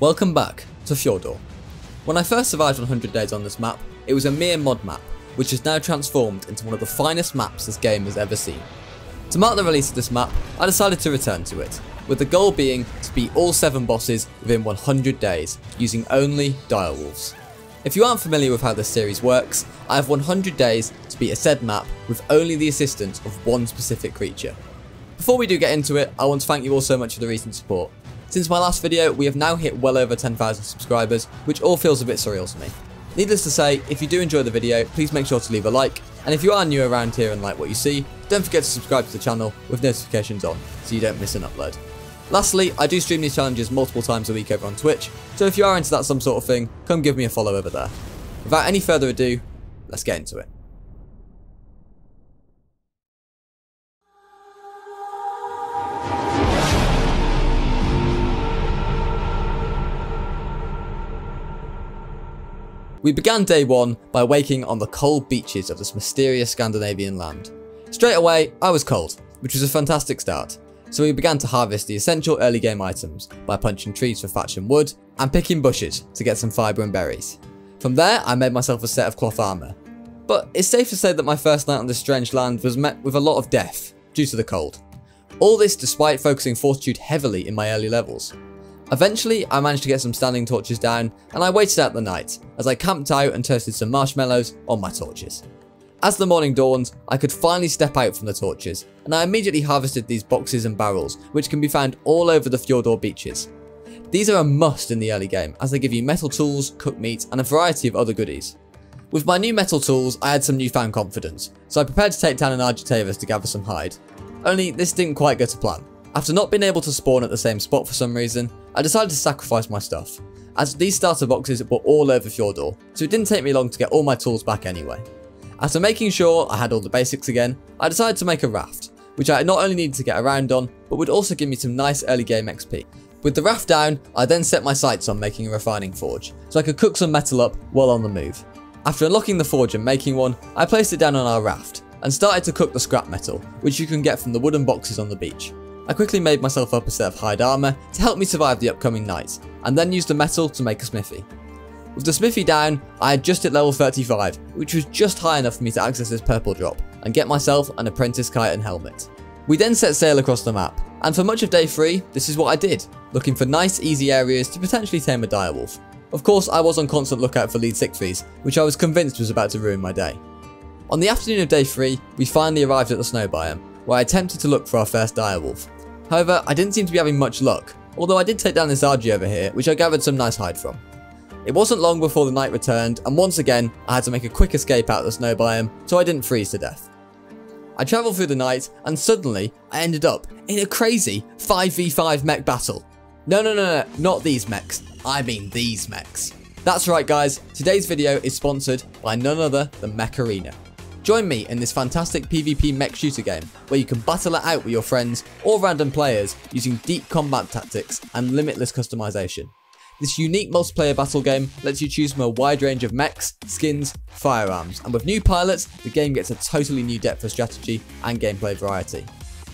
Welcome back to Fjordur. When I first survived 100 days on this map, it was a mere mod map, which has now transformed into one of the finest maps this game has ever seen. To mark the release of this map, I decided to return to it, with the goal being to beat all 7 bosses within 100 days, using only direwolves. If you aren't familiar with how this series works, I have 100 days to beat a said map with only the assistance of one specific creature. Before we do get into it, I want to thank you all so much for the recent support. Since my last video, we have now hit well over 10,000 subscribers, which all feels a bit surreal to me. Needless to say, if you do enjoy the video, please make sure to leave a like, and if you are new around here and like what you see, don't forget to subscribe to the channel with notifications on, so you don't miss an upload. Lastly, I do stream these challenges multiple times a week over on Twitch, so if you are into that some sort of thing, come give me a follow over there. Without any further ado, let's get into it. We began day one by waking on the cold beaches of this mysterious Scandinavian land. Straight away, I was cold, which was a fantastic start, so we began to harvest the essential early game items by punching trees for thatch and wood, and picking bushes to get some fibre and berries. From there, I made myself a set of cloth armour. But it's safe to say that my first night on this strange land was met with a lot of death, due to the cold. All this despite focusing Fortitude heavily in my early levels. Eventually, I managed to get some standing torches down, and I waited out the night, as I camped out and toasted some marshmallows on my torches. As the morning dawned, I could finally step out from the torches, and I immediately harvested these boxes and barrels, which can be found all over the Fjordur beaches. These are a must in the early game, as they give you metal tools, cooked meat, and a variety of other goodies. With my new metal tools, I had some newfound confidence, so I prepared to take down an Argentavis to gather some hide. Only this didn't quite go to plan. After not being able to spawn at the same spot for some reason, I decided to sacrifice my stuff, as these starter boxes were all over Fjordur, so it didn't take me long to get all my tools back anyway. After making sure I had all the basics again, I decided to make a raft, which I not only needed to get around on, but would also give me some nice early game XP. With the raft down, I then set my sights on making a refining forge, so I could cook some metal up while on the move. After unlocking the forge and making one, I placed it down on our raft, and started to cook the scrap metal, which you can get from the wooden boxes on the beach. I quickly made myself up a set of hide armour to help me survive the upcoming night, and then used the metal to make a smithy. With the smithy down, I had just at level 35, which was just high enough for me to access this purple drop, and get myself an apprentice kite and helmet. We then set sail across the map, and for much of day 3, this is what I did, looking for nice easy areas to potentially tame a direwolf. Of course, I was on constant lookout for Leedsichthys, which I was convinced was about to ruin my day. On the afternoon of day 3, we finally arrived at the snow biome, where I attempted to look for our first direwolf, However, I didn't seem to be having much luck, although I did take down this Argy over here, which I gathered some nice hide from. It wasn't long before the night returned, and once again, I had to make a quick escape out of the snow biome, so I didn't freeze to death. I travelled through the night, and suddenly, I ended up in a crazy 5v5 mech battle. No, no, no, no, not these mechs. I mean these mechs. That's right guys, today's video is sponsored by none other than Mech Arena. Join me in this fantastic PvP mech shooter game, where you can battle it out with your friends or random players using deep combat tactics and limitless customization. This unique multiplayer battle game lets you choose from a wide range of mechs, skins, firearms, and with new pilots, the game gets a totally new depth of strategy and gameplay variety.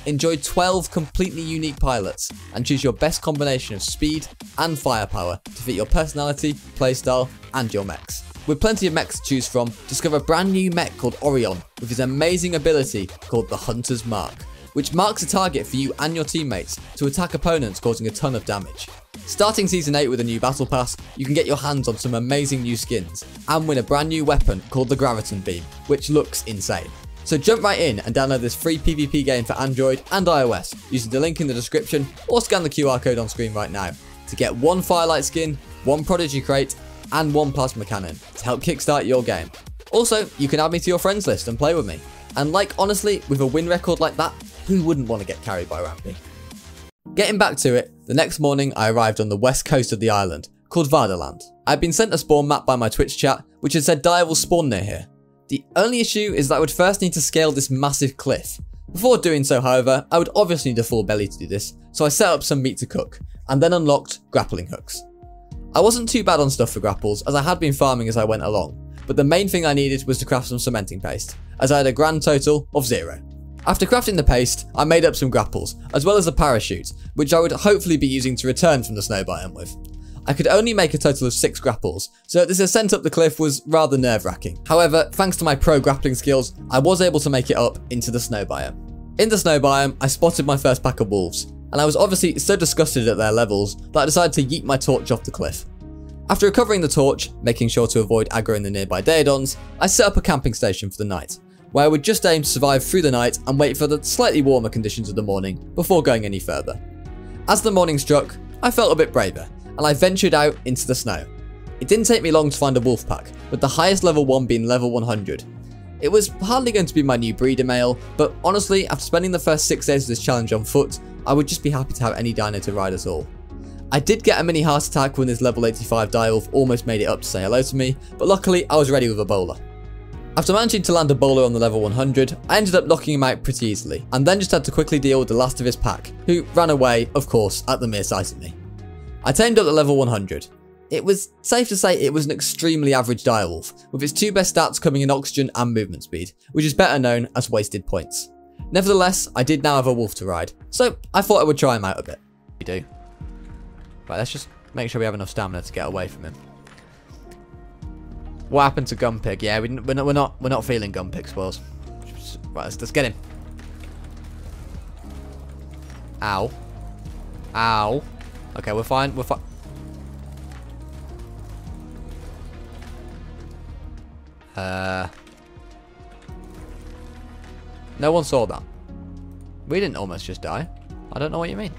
Enjoy 12 completely unique pilots and choose your best combination of speed and firepower to fit your personality, playstyle, and your mechs. With plenty of mechs to choose from, discover a brand new mech called Orion with his amazing ability called the Hunter's Mark, which marks a target for you and your teammates to attack opponents causing a ton of damage. Starting Season 8 with a new Battle Pass, you can get your hands on some amazing new skins and win a brand new weapon called the Graviton Beam, which looks insane. So jump right in and download this free PvP game for Android and iOS using the link in the description or scan the QR code on screen right now to get one Firelight skin, one Prodigy crate and one plasma cannon to help kickstart your game. Also, you can add me to your friends list and play with me. And like honestly, with a win record like that, who wouldn't want to get carried by Rampy? Getting back to it, the next morning I arrived on the west coast of the island, called Vardaland. I'd been sent a spawn map by my Twitch chat, which had said dire will spawn near here. The only issue is that I would first need to scale this massive cliff. Before doing so, however, I would obviously need a full belly to do this, so I set up some meat to cook, and then unlocked grappling hooks. I wasn't too bad on stuff for grapples as I had been farming as I went along, but the main thing I needed was to craft some cementing paste, as I had a grand total of zero. After crafting the paste, I made up some grapples, as well as a parachute, which I would hopefully be using to return from the snow biome with. I could only make a total of 6 grapples, so this ascent up the cliff was rather nerve wracking. However, thanks to my pro grappling skills, I was able to make it up into the snow biome. In the snow biome, I spotted my first pack of wolves, and I was obviously so disgusted at their levels that I decided to yeet my torch off the cliff. After recovering the torch, making sure to avoid aggroing the nearby Daeodons, I set up a camping station for the night, where I would just aim to survive through the night and wait for the slightly warmer conditions of the morning before going any further. As the morning struck, I felt a bit braver, and I ventured out into the snow. It didn't take me long to find a wolf pack, with the highest level one being level 100, it was hardly going to be my new breeder male, but honestly, after spending the first 6 days of this challenge on foot, I would just be happy to have any dino to ride at all. I did get a mini heart attack when this level 85 direwolf almost made it up to say hello to me, but luckily I was ready with a bola. After managing to land a bola on the level 100, I ended up knocking him out pretty easily, and then just had to quickly deal with the last of his pack, who ran away, of course, at the mere sight of me. I tamed up the level 100, it was safe to say it was an extremely average direwolf, with its two best stats coming in oxygen and movement speed, which is better known as wasted points. Nevertheless, I did now have a wolf to ride, so I thought I would try him out a bit. We do. Right, let's just make sure we have enough stamina to get away from him. What happened to Gunpig? Yeah, we, are not, we're not, we're not feeling Gunpig spoils. Right, let's, let's get him. Ow. Ow. Okay, we're fine. We're fine. Uh, no one saw that. We didn't almost just die. I don't know what you mean.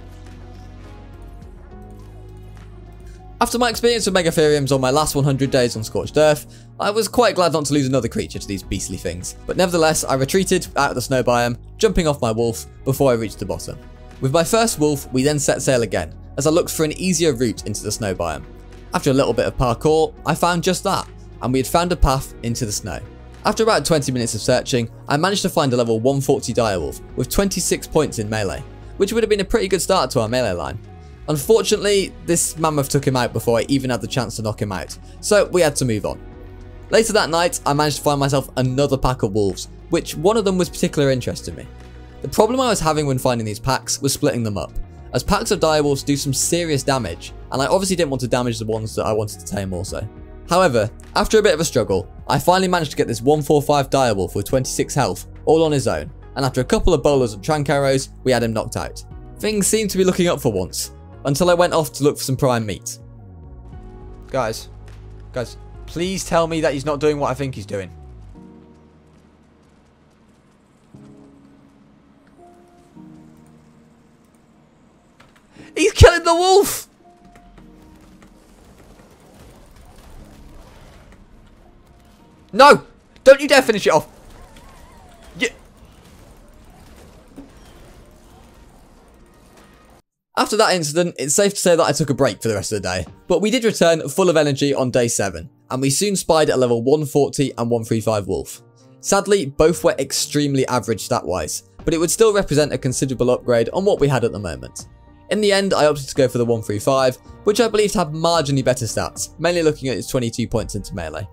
After my experience with Megatheriums on my last 100 days on Scorched Earth, I was quite glad not to lose another creature to these beastly things. But nevertheless, I retreated out of the snow biome, jumping off my wolf before I reached the bottom. With my first wolf, we then set sail again, as I looked for an easier route into the snow biome. After a little bit of parkour, I found just that, and we had found a path into the snow. After about 20 minutes of searching, I managed to find a level 140 direwolf with 26 points in melee, which would have been a pretty good start to our melee line. Unfortunately, this mammoth took him out before I even had the chance to knock him out, so we had to move on. Later that night, I managed to find myself another pack of wolves, which one of them was particular interest to me. The problem I was having when finding these packs was splitting them up, as packs of direwolves do some serious damage, and I obviously didn't want to damage the ones that I wanted to tame also. However, after a bit of a struggle, I finally managed to get this 145 direwolf with 26 health, all on his own, and after a couple of bolas and trank arrows, we had him knocked out. Things seemed to be looking up for once, until I went off to look for some prime meat. Guys, guys, please tell me that he's not doing what I think he's doing. He's killing the wolf! No! Don't you dare finish it off! Yeah. After that incident, it's safe to say that I took a break for the rest of the day, but we did return full of energy on day 7, and we soon spied a level 140 and 135 wolf. Sadly, both were extremely average stat-wise, but it would still represent a considerable upgrade on what we had at the moment. In the end, I opted to go for the 135, which I believed have marginally better stats, mainly looking at its 22 points into melee.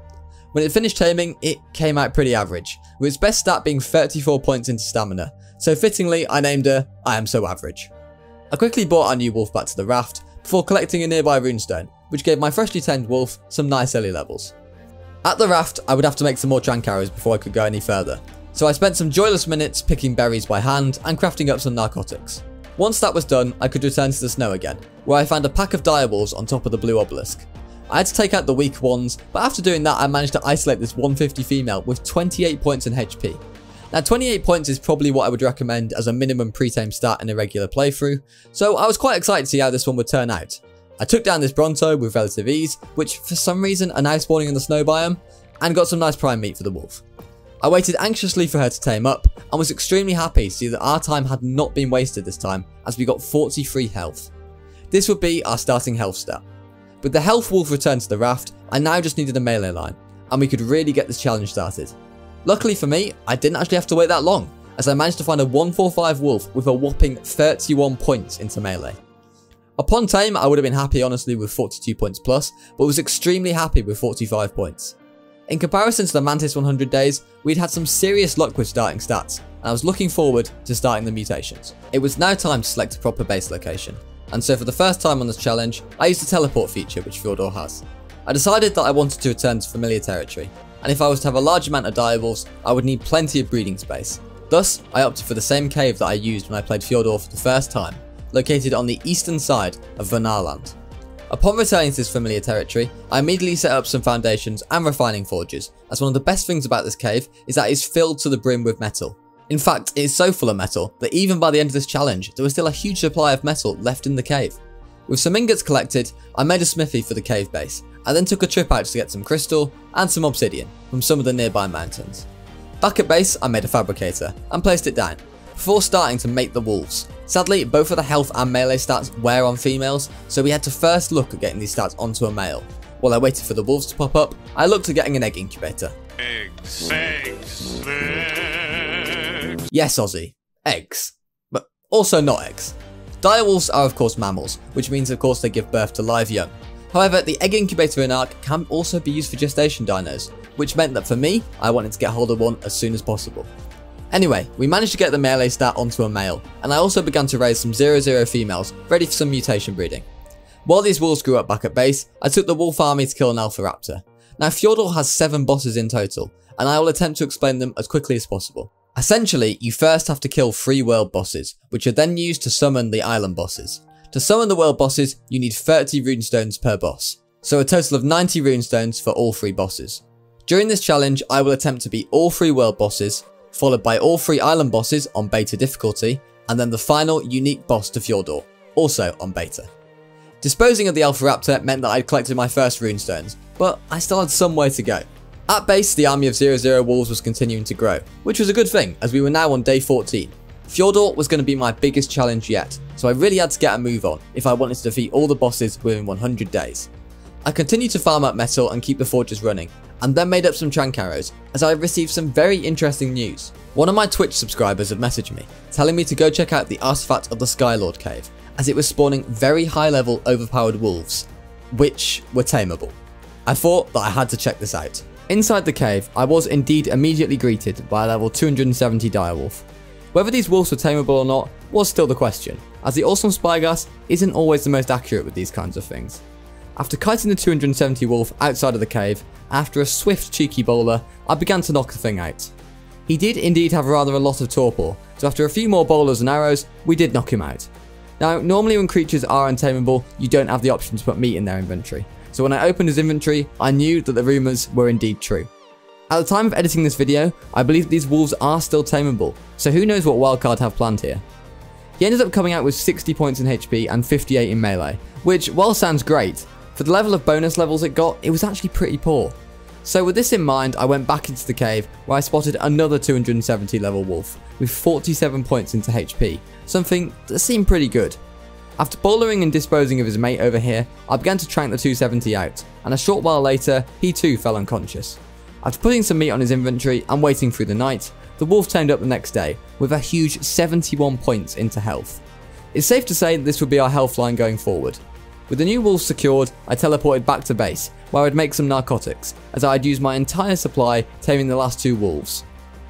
When it finished taming, it came out pretty average, with its best stat being 34 points into stamina, so fittingly I named her I am so average. I quickly brought our new wolf back to the raft, before collecting a nearby runestone, which gave my freshly tamed wolf some nice early levels. At the raft, I would have to make some more trank arrows before I could go any further, so I spent some joyless minutes picking berries by hand and crafting up some narcotics. Once that was done, I could return to the snow again, where I found a pack of direwolves on top of the blue obelisk, I had to take out the weak ones, but after doing that I managed to isolate this 150 female with 28 points in HP. Now 28 points is probably what I would recommend as a minimum pre-tame start in a regular playthrough, so I was quite excited to see how this one would turn out. I took down this Bronto with relative ease, which for some reason are now spawning in the snow biome, and got some nice prime meat for the wolf. I waited anxiously for her to tame up, and was extremely happy to see that our time had not been wasted this time, as we got 43 health. This would be our starting health stat. With the health wolf returned to the raft, I now just needed a melee line, and we could really get this challenge started. Luckily for me, I didn't actually have to wait that long, as I managed to find a 145 wolf with a whopping 31 points into melee. Upon tame, I would have been happy honestly with 42 points plus, but was extremely happy with 45 points. In comparison to the Mantis 100 days, we'd had some serious luck with starting stats, and I was looking forward to starting the mutations. It was now time to select a proper base location, and so for the first time on this challenge, I used the teleport feature which Fjordur has. I decided that I wanted to return to familiar territory, and if I was to have a large amount of direwolves, I would need plenty of breeding space. Thus, I opted for the same cave that I used when I played Fjordur for the first time, located on the eastern side of Vanarland. Upon returning to this familiar territory, I immediately set up some foundations and refining forges, as one of the best things about this cave is that it is filled to the brim with metal. In fact, it is so full of metal that even by the end of this challenge, there was still a huge supply of metal left in the cave. With some ingots collected, I made a smithy for the cave base, and then took a trip out to get some crystal and some obsidian from some of the nearby mountains. Back at base, I made a fabricator and placed it down, before starting to mate the wolves. Sadly, both of the health and melee stats were on females, so we had to first look at getting these stats onto a male. While I waited for the wolves to pop up, I looked at getting an egg incubator. Eggs, eggs, eggs. Yes, Ozzy, eggs. But also not eggs. Direwolves are of course mammals, which means of course they give birth to live young. However, the egg incubator in Ark can also be used for gestation dinos, which meant that for me, I wanted to get hold of one as soon as possible. Anyway, we managed to get the melee stat onto a male, and I also began to raise some 0-0 females, ready for some mutation breeding. While these wolves grew up back at base, I took the wolf army to kill an alpha raptor. Now Fjordur has 7 bosses in total, and I will attempt to explain them as quickly as possible. Essentially, you first have to kill 3 world bosses, which are then used to summon the island bosses. To summon the world bosses, you need 30 runestones per boss, so a total of 90 runestones for all 3 bosses. During this challenge, I will attempt to beat all 3 world bosses, followed by all three island bosses on beta difficulty, and then the final unique boss to Fjordur, also on beta. Disposing of the Alpha Raptor meant that I'd collected my first runestones, but I still had some way to go. At base, the army of 00 wolves was continuing to grow, which was a good thing as we were now on day 14. Fjordur was going to be my biggest challenge yet, so I really had to get a move on if I wanted to defeat all the bosses within 100 days. I continued to farm up metal and keep the forges running, and then made up some trank arrows as I received some very interesting news. One of my Twitch subscribers had messaged me, telling me to go check out the artifact of the Skylord cave, as it was spawning very high level overpowered wolves, which were tameable. I thought that I had to check this out. Inside the cave, I was indeed immediately greeted by a level 270 direwolf. Whether these wolves were tameable or not was still the question, as the awesome spyglass isn't always the most accurate with these kinds of things. After kiting the 270 wolf outside of the cave, after a swift cheeky bola, I began to knock the thing out. He did indeed have rather a lot of torpor, so after a few more bolas and arrows, we did knock him out. Now, normally when creatures are untamable, you don't have the option to put meat in their inventory, so when I opened his inventory, I knew that the rumours were indeed true. At the time of editing this video, I believe these wolves are still tameable, so who knows what wildcard have planned here. He ended up coming out with 60 points in HP and 58 in melee, which, while sounds great, for the level of bonus levels it got, it was actually pretty poor. So with this in mind, I went back into the cave where I spotted another 270 level wolf with 47 points into HP, something that seemed pretty good. After bowlering and disposing of his mate over here, I began to trank the 270 out, and a short while later, he too fell unconscious. After putting some meat on his inventory and waiting through the night, the wolf turned up the next day with a huge 71 points into health. It's safe to say that this would be our health line going forward, with the new wolves secured, I teleported back to base, where I'd make some narcotics, as I'd used my entire supply taming the last two wolves.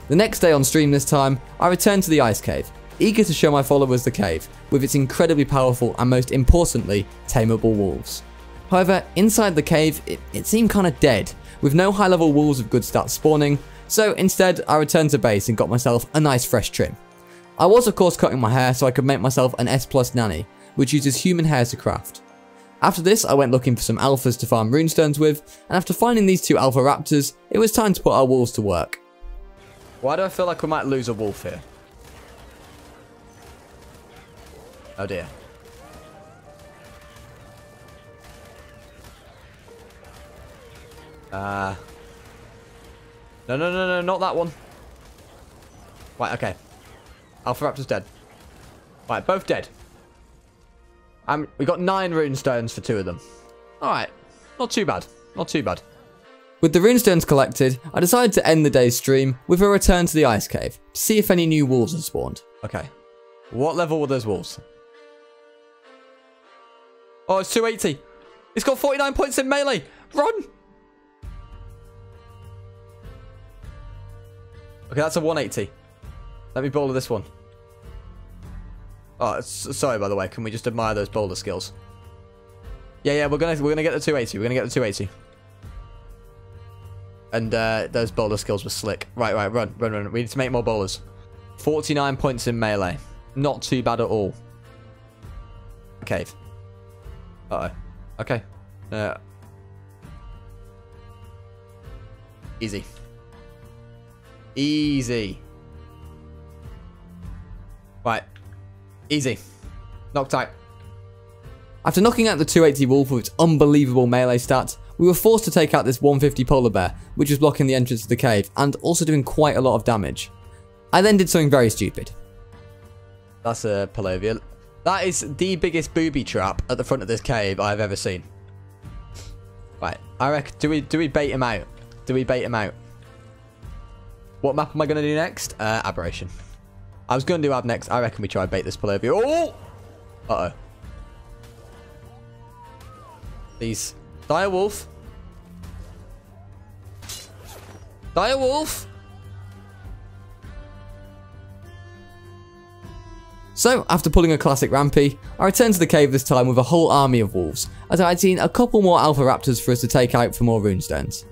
The next day on stream this time, I returned to the ice cave, eager to show my followers the cave, with its incredibly powerful and most importantly, tameable wolves. However, inside the cave, it, it seemed kinda dead, with no high level wolves of good stats spawning, so instead I returned to base and got myself a nice fresh trim. I was of course cutting my hair so I could make myself an S plus nanny, which uses human hair to craft. After this, I went looking for some alphas to farm runestones with, and after finding these two alpha raptors, it was time to put our wolves to work. Why do I feel like we might lose a wolf here? Oh dear. Uh, no, no, no, no, not that one. Right, okay. Alpha Raptor's dead. Right, both dead. Um, we got nine rune stones for two of them. Alright, not too bad. Not too bad. With the runestones collected, I decided to end the day's stream with a return to the ice cave to see if any new wolves had spawned. Okay. What level were those wolves? Oh, it's 280. It's got 49 points in melee. Run! Okay, that's a 180. Let me bowl this one. Oh, sorry by the way. Can we just admire those boulder skills? Yeah, yeah, we're gonna we're gonna get the 280. We're gonna get the 280. And uh, those boulder skills were slick. Right, right, run, run, run. We need to make more bolas. 49 points in melee. Not too bad at all. Cave. Uh oh. Okay. Uh, easy. Easy. Right. Easy. Knock tight. After knocking out the 280 wolf with its unbelievable melee stats, we were forced to take out this 150 polar bear, which was blocking the entrance to the cave and also doing quite a lot of damage. I then did something very stupid. That's a Purlovia. That is the biggest booby trap at the front of this cave I've ever seen. Right, I reckon, do we, do we bait him out? Do we bait him out? What map am I going to do next? Uh, Aberration. I was going to do Ab next. I reckon we try bait this Purlovia. Oh! Uh-oh. Please. Dire Wolf. So, after pulling a classic Rampy, I returned to the cave this time with a whole army of wolves, as I had seen a couple more Alpha Raptors for us to take out for more runestones.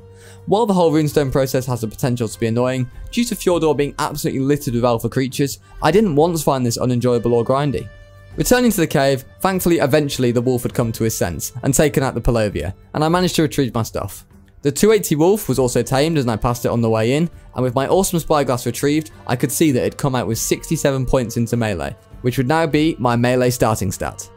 While the whole runestone process has the potential to be annoying, due to Fjordur being absolutely littered with alpha creatures, I didn't once find this unenjoyable or grindy. Returning to the cave, thankfully eventually the wolf had come to his sense and taken out the Purlovia, and I managed to retrieve my stuff. The 280 wolf was also tamed as I passed it on the way in, and with my awesome spyglass retrieved, I could see that it had come out with 67 points into melee, which would now be my melee starting stat.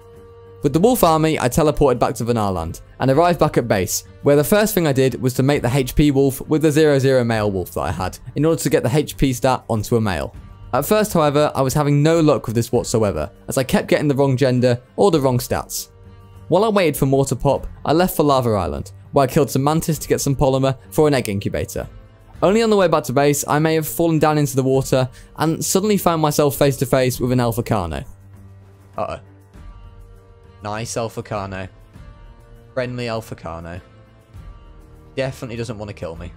With the wolf army, I teleported back to Vanarland and arrived back at base, where the first thing I did was to make the HP wolf with the 0-0 male wolf that I had, in order to get the HP stat onto a male. At first, however, I was having no luck with this whatsoever, as I kept getting the wrong gender or the wrong stats. While I waited for more to pop, I left for Lava Island, where I killed some mantis to get some polymer for an egg incubator. Only on the way back to base, I may have fallen down into the water and suddenly found myself face to face with an Alpha Carno. Uh oh. Nice Alpha Carno. Friendly Alpha Carno. Definitely doesn't want to kill me.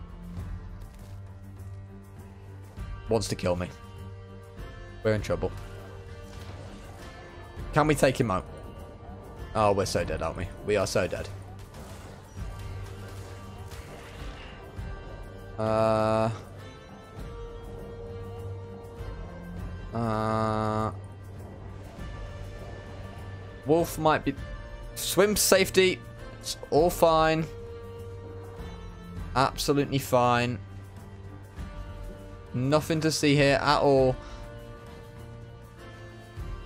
Wants to kill me. We're in trouble. Can we take him out? Oh, we're so dead, aren't we? We are so dead. Uh... Uh... Wolf might be... Swim safety. It's all fine. Absolutely fine. Nothing to see here at all.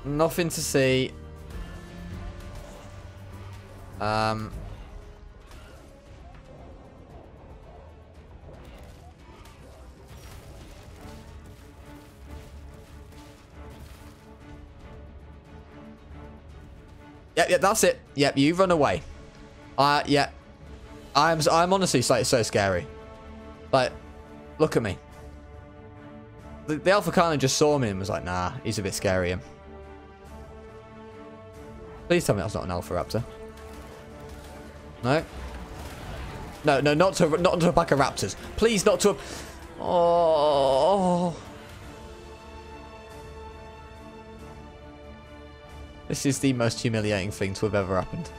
Nothing to see. Um. Yep, yep, that's it. Yep, you run away. Uh, yeah. I'm, I'm honestly like, so scary. Like, look at me. The, the Alpha Carno just saw me and was like, nah, he's a bit scary. him. Please tell me that's not an Alpha Raptor. No? No, no, not to not to a pack of raptors. Please, not to a... Oh... This is the most humiliating thing to have ever happened.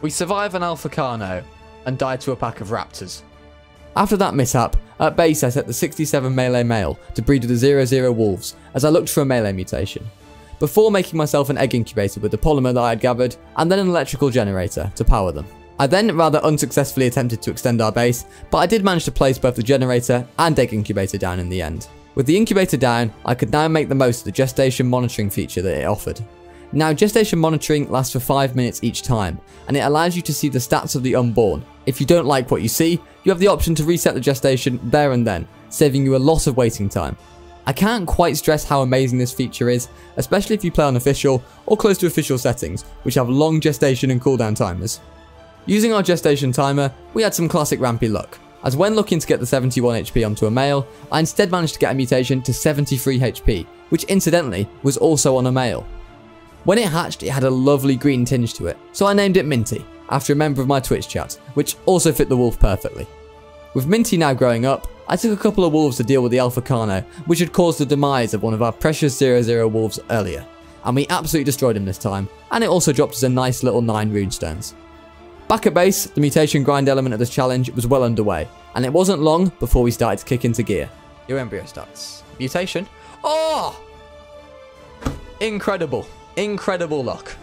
We survive an Alpha Carno and die to a pack of raptors. After that mishap, at base I set the 67 melee male to breed with the 00 wolves as I looked for a melee mutation, before making myself an egg incubator with the polymer that I had gathered and then an electrical generator to power them. I then rather unsuccessfully attempted to extend our base, but I did manage to place both the generator and egg incubator down in the end. With the incubator down, I could now make the most of the gestation monitoring feature that it offered. Now, gestation monitoring lasts for 5 minutes each time, and it allows you to see the stats of the unborn. If you don't like what you see, you have the option to reset the gestation there and then, saving you a lot of waiting time. I can't quite stress how amazing this feature is, especially if you play on official or close to official settings, which have long gestation and cooldown timers. Using our gestation timer, we had some classic rampy luck as when looking to get the 71 HP onto a male, I instead managed to get a mutation to 73 HP, which incidentally was also on a male. When it hatched, it had a lovely green tinge to it, so I named it Minty, after a member of my Twitch chat, which also fit the wolf perfectly. With Minty now growing up, I took a couple of wolves to deal with the Alpha Carno, which had caused the demise of one of our precious 0-0 wolves earlier. And we absolutely destroyed him this time, and it also dropped us a nice little 9 runestones. Back at base, the mutation grind element of this challenge was well underway, and it wasn't long before we started to kick into gear. Your embryo starts. Mutation. Oh! Incredible. Incredible luck.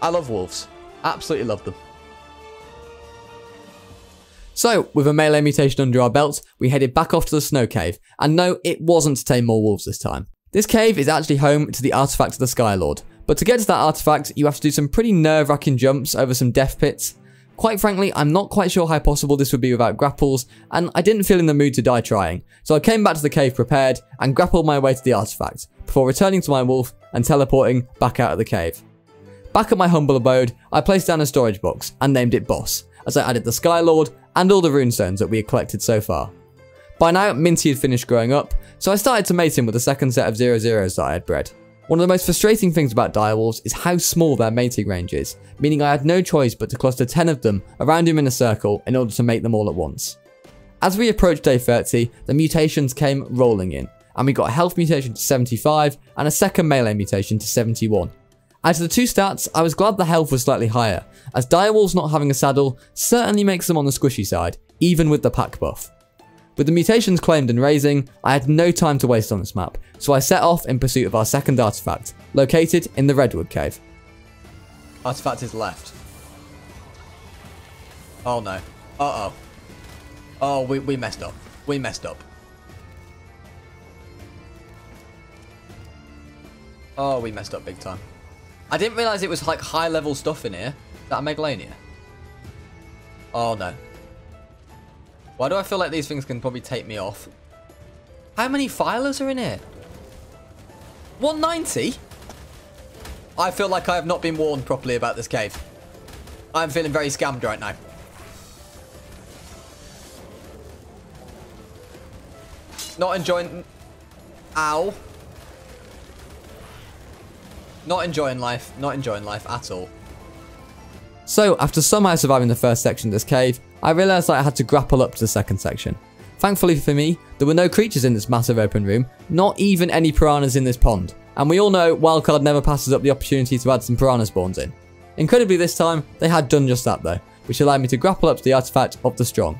I love wolves. Absolutely love them. So, with a melee mutation under our belt, we headed back off to the snow cave, and no, it wasn't to tame more wolves this time. This cave is actually home to the artifact of the Skylord, but to get to that artifact, you have to do some pretty nerve-wracking jumps over some death pits. Quite frankly, I'm not quite sure how possible this would be without grapples, and I didn't feel in the mood to die trying, so I came back to the cave prepared and grappled my way to the artifact, before returning to my wolf and teleporting back out of the cave. Back at my humble abode, I placed down a storage box and named it Boss, as I added the Skylord and all the runestones that we had collected so far. By now, Minty had finished growing up, so I started to mate him with the second set of 00s that I had bred. One of the most frustrating things about direwolves is how small their mating range is, meaning I had no choice but to cluster 10 of them around him in a circle in order to mate them all at once. As we approached day 30, the mutations came rolling in, and we got a health mutation to 75 and a second melee mutation to 71. Out of the two stats, I was glad the health was slightly higher, as direwolves not having a saddle certainly makes them on the squishy side, even with the pack buff. With the mutations claimed and raising, I had no time to waste on this map, so I set off in pursuit of our second artifact, located in the Redwood Cave. Artifact is left. Oh no. Uh-oh. Oh, we, we messed up. We messed up. Oh, we messed up big time. I didn't realise it was like high level stuff in here. Is that a Megalania? Oh no. Why do I feel like these things can probably take me off? How many filers are in here? 190? I feel like I have not been warned properly about this cave. I'm feeling very scammed right now. Not enjoying... Ow. Not enjoying life. Not enjoying life at all. So, after somehow surviving the first section of this cave, I realised that I had to grapple up to the second section. Thankfully for me, there were no creatures in this massive open room, not even any piranhas in this pond. And we all know Wildcard never passes up the opportunity to add some piranha spawns in. Incredibly this time, they had done just that though, which allowed me to grapple up to the artifact of the strong.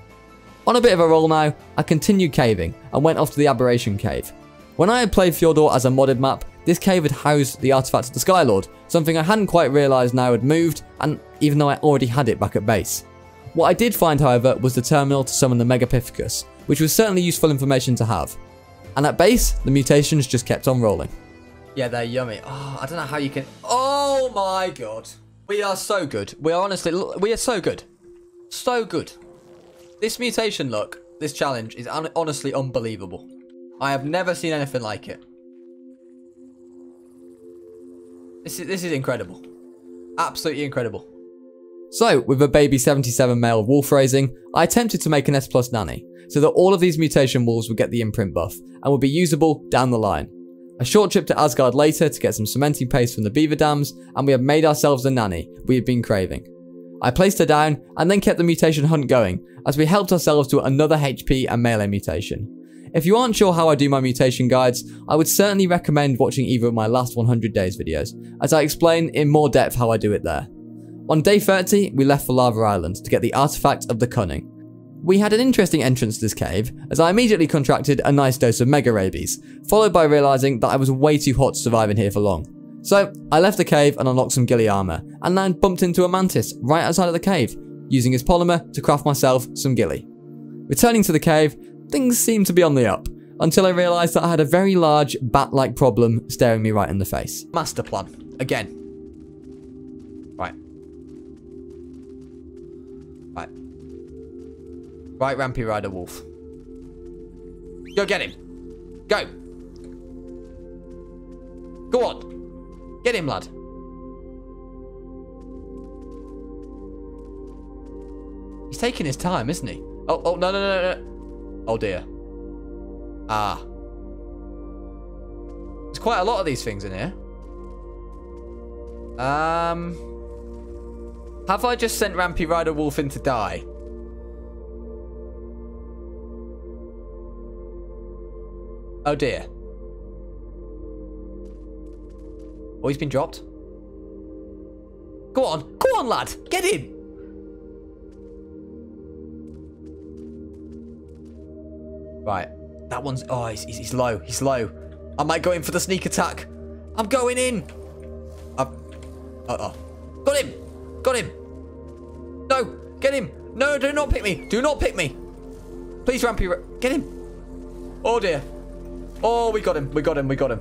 On a bit of a roll now, I continued caving and went off to the Aberration Cave. When I had played Fjordur as a modded map, this cave had housed the artifact of the Skylord, something I hadn't quite realised now had moved, and even though I already had it back at base. What I did find, however, was the terminal to summon the Megapithecus, which was certainly useful information to have. And at base, the mutations just kept on rolling. Yeah, they're yummy. Oh, I don't know how you can... Oh my god. We are so good. We are honestly... We are so good. So good. This mutation look, this challenge, is honestly unbelievable. I have never seen anything like it. This is, this is incredible. Absolutely incredible. So, with a baby 77 male wolf raising, I attempted to make an S plus nanny, so that all of these mutation wolves would get the imprint buff, and would be usable down the line. A short trip to Asgard later to get some cementing paste from the beaver dams, and we had made ourselves the nanny we had been craving. I placed her down, and then kept the mutation hunt going, as we helped ourselves to another HP and melee mutation. If you aren't sure how I do my mutation guides, I would certainly recommend watching either of my last 100 days videos, as I explain in more depth how I do it there. On day 30, we left for Lava Island to get the artifact of the Cunning. We had an interesting entrance to this cave, as I immediately contracted a nice dose of mega rabies, followed by realising that I was way too hot to survive in here for long. So, I left the cave and unlocked some ghillie armour, and then bumped into a mantis right outside of the cave, using his polymer to craft myself some ghillie. Returning to the cave, things seemed to be on the up, until I realised that I had a very large bat-like problem staring me right in the face. Master plan. Again. Right. Right. Right, Rampy Rider Wolf. Go get him. Go. Go on. Get him, lad. He's taking his time, isn't he? Oh, oh, no, no, no, no. Oh dear. Ah. There's quite a lot of these things in here. Um. Have I just sent Rampy Rider Wolf in to die? Oh dear. Oh, he's been dropped. Go on. Go on, lad. Get in. Right. That one's... Oh, he's, he's low. He's low. I might go in for the sneak attack. I'm going in. Uh-oh. Got him. Got him. No. Get him. No, do not pick me. Do not pick me. Please, Rampy. Get him. Oh, dear. Oh, we got him. We got him. We got him.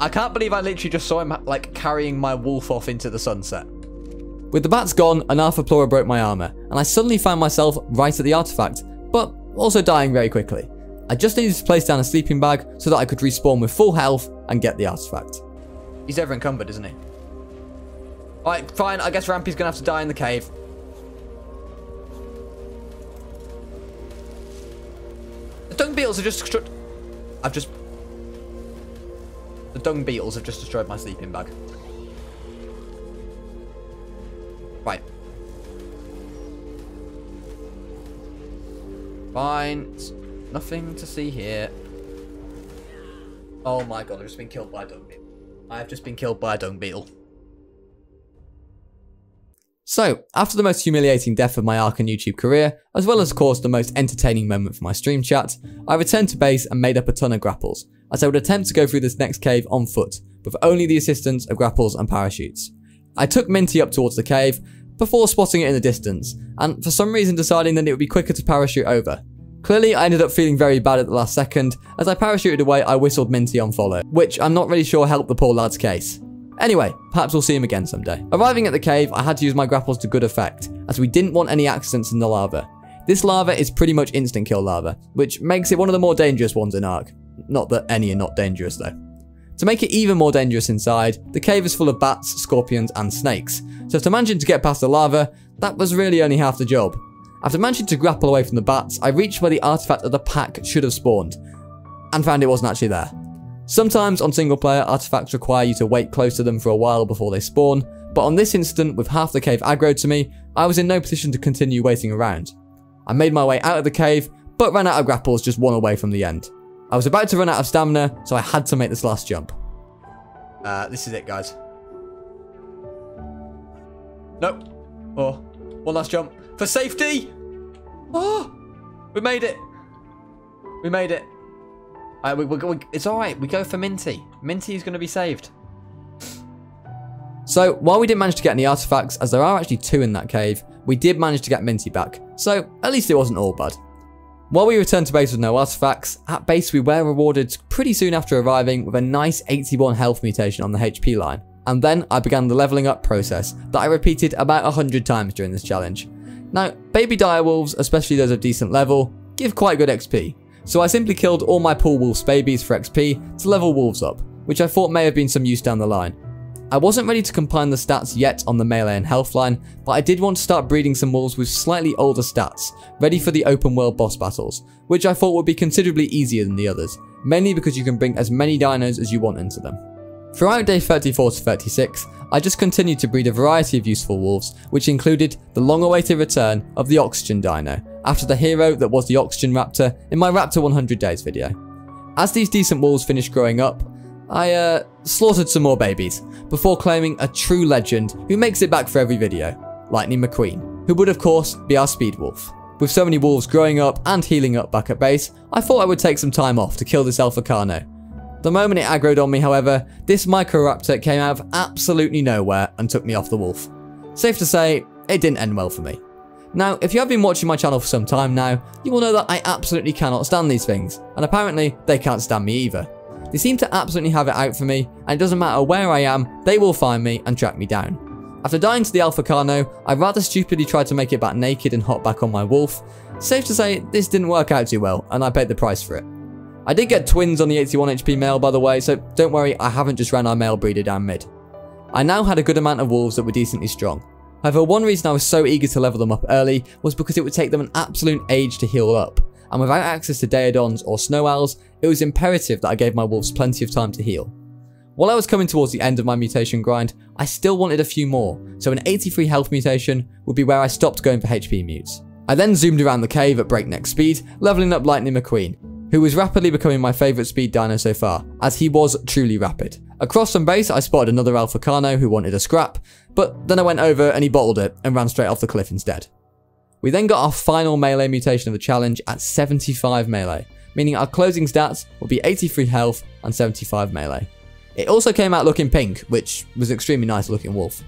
I can't believe I literally just saw him, like, carrying my wolf off into the sunset. With the bats gone, an Arthropleura broke my armor, and I suddenly found myself right at the artifact, but also dying very quickly. I just needed to place down a sleeping bag so that I could respawn with full health and get the artifact. He's ever encumbered, isn't he? Alright, fine. I guess Rampy's gonna have to die in the cave. The dung beetles are just destroyed. I've just... The dung beetles have just destroyed my sleeping bag. Fine. Nothing to see here. Oh my god, I've just been killed by a dung beetle. I have just been killed by a dung beetle. So, after the most humiliating death of my Ark YouTube career, as well as of course the most entertaining moment for my stream chat, I returned to base and made up a ton of grapples, as I would attempt to go through this next cave on foot, with only the assistance of grapples and parachutes. I took Minty up towards the cave, before spotting it in the distance, and for some reason deciding that it would be quicker to parachute over, Clearly, I ended up feeling very bad at the last second. As I parachuted away, I whistled Minty on follow, which I'm not really sure helped the poor lad's case. Anyway, perhaps we'll see him again someday. Arriving at the cave, I had to use my grapples to good effect, as we didn't want any accidents in the lava. This lava is pretty much instant kill lava, which makes it one of the more dangerous ones in Ark. Not that any are not dangerous though. To make it even more dangerous inside, the cave is full of bats, scorpions, and snakes. So after managing to get past the lava, that was really only half the job. After managing to grapple away from the bats, I reached where the artifact of the pack should have spawned, and found it wasn't actually there. Sometimes on single player, artifacts require you to wait close to them for a while before they spawn, but on this instant, with half the cave aggroed to me, I was in no position to continue waiting around. I made my way out of the cave, but ran out of grapples just one away from the end. I was about to run out of stamina, so I had to make this last jump. Uh, this is it, guys. Nope. Oh, one last jump. For safety! Oh! We made it! We made it. Right, we, we, we, it's alright, we go for Minty. Minty is going to be saved. So, while we didn't manage to get any artifacts, as there are actually two in that cave, we did manage to get Minty back. So, at least it wasn't all bad. While we returned to base with no artifacts, at base we were rewarded pretty soon after arriving with a nice 81 health mutation on the HP line. And then I began the leveling up process that I repeated about 100 times during this challenge. Now, baby direwolves, especially those of decent level, give quite good XP, so I simply killed all my poor wolves babies for XP to level wolves up, which I thought may have been some use down the line. I wasn't ready to combine the stats yet on the melee and health line, but I did want to start breeding some wolves with slightly older stats, ready for the open world boss battles, which I thought would be considerably easier than the others, mainly because you can bring as many dinos as you want into them. Throughout day 34 to 36, I just continued to breed a variety of useful wolves, which included the long-awaited return of the Oxygen Dino, after the hero that was the Oxygen Raptor in my Raptor 100 Days video. As these decent wolves finished growing up, I uh, slaughtered some more babies, before claiming a true legend who makes it back for every video, Lightning McQueen, who would of course be our speed wolf. With so many wolves growing up and healing up back at base, I thought I would take some time off to kill this Alpha Carno, the moment it aggroed on me, however, this Microraptor came out of absolutely nowhere and took me off the wolf. Safe to say, it didn't end well for me. Now, if you have been watching my channel for some time now, you will know that I absolutely cannot stand these things, and apparently they can't stand me either. They seem to absolutely have it out for me, and it doesn't matter where I am, they will find me and track me down. After dying to the Alpha Carno, I rather stupidly tried to make it back naked and hop back on my wolf. Safe to say, this didn't work out too well, and I paid the price for it. I did get twins on the 81 HP male by the way, so don't worry, I haven't just ran our male breeder down mid. I now had a good amount of wolves that were decently strong. However, one reason I was so eager to level them up early was because it would take them an absolute age to heal up, and without access to Daeodons or Snow Owls, it was imperative that I gave my wolves plenty of time to heal. While I was coming towards the end of my mutation grind, I still wanted a few more, so an 83 health mutation would be where I stopped going for HP mutes. I then zoomed around the cave at breakneck speed, leveling up Lightning McQueen, who was rapidly becoming my favourite speed dino so far, as he was truly rapid. Across from base, I spotted another Alpha Carno who wanted a scrap, but then I went over and he bottled it and ran straight off the cliff instead. We then got our final melee mutation of the challenge at 75 melee, meaning our closing stats will be 83 health and 75 melee. It also came out looking pink, which was an extremely nice looking wolf.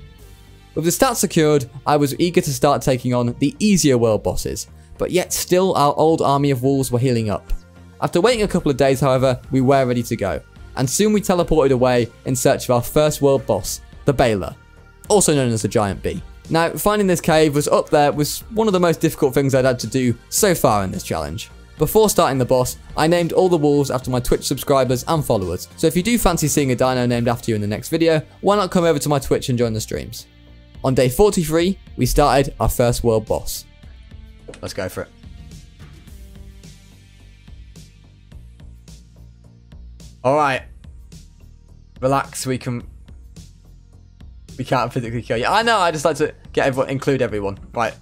With the stats secured, I was eager to start taking on the easier world bosses, but yet still our old army of wolves were healing up. After waiting a couple of days however, we were ready to go, and soon we teleported away in search of our first world boss, the Beyla, also known as the Giant Bee. Now, finding this cave was up there was one of the most difficult things I'd had to do so far in this challenge. Before starting the boss, I named all the wolves after my Twitch subscribers and followers, so if you do fancy seeing a dino named after you in the next video, why not come over to my Twitch and join the streams. On day 43, we started our first world boss. Let's go for it. Alright. Relax, we can... We can't physically kill you. I know, I just like to get everyone, include everyone. Right.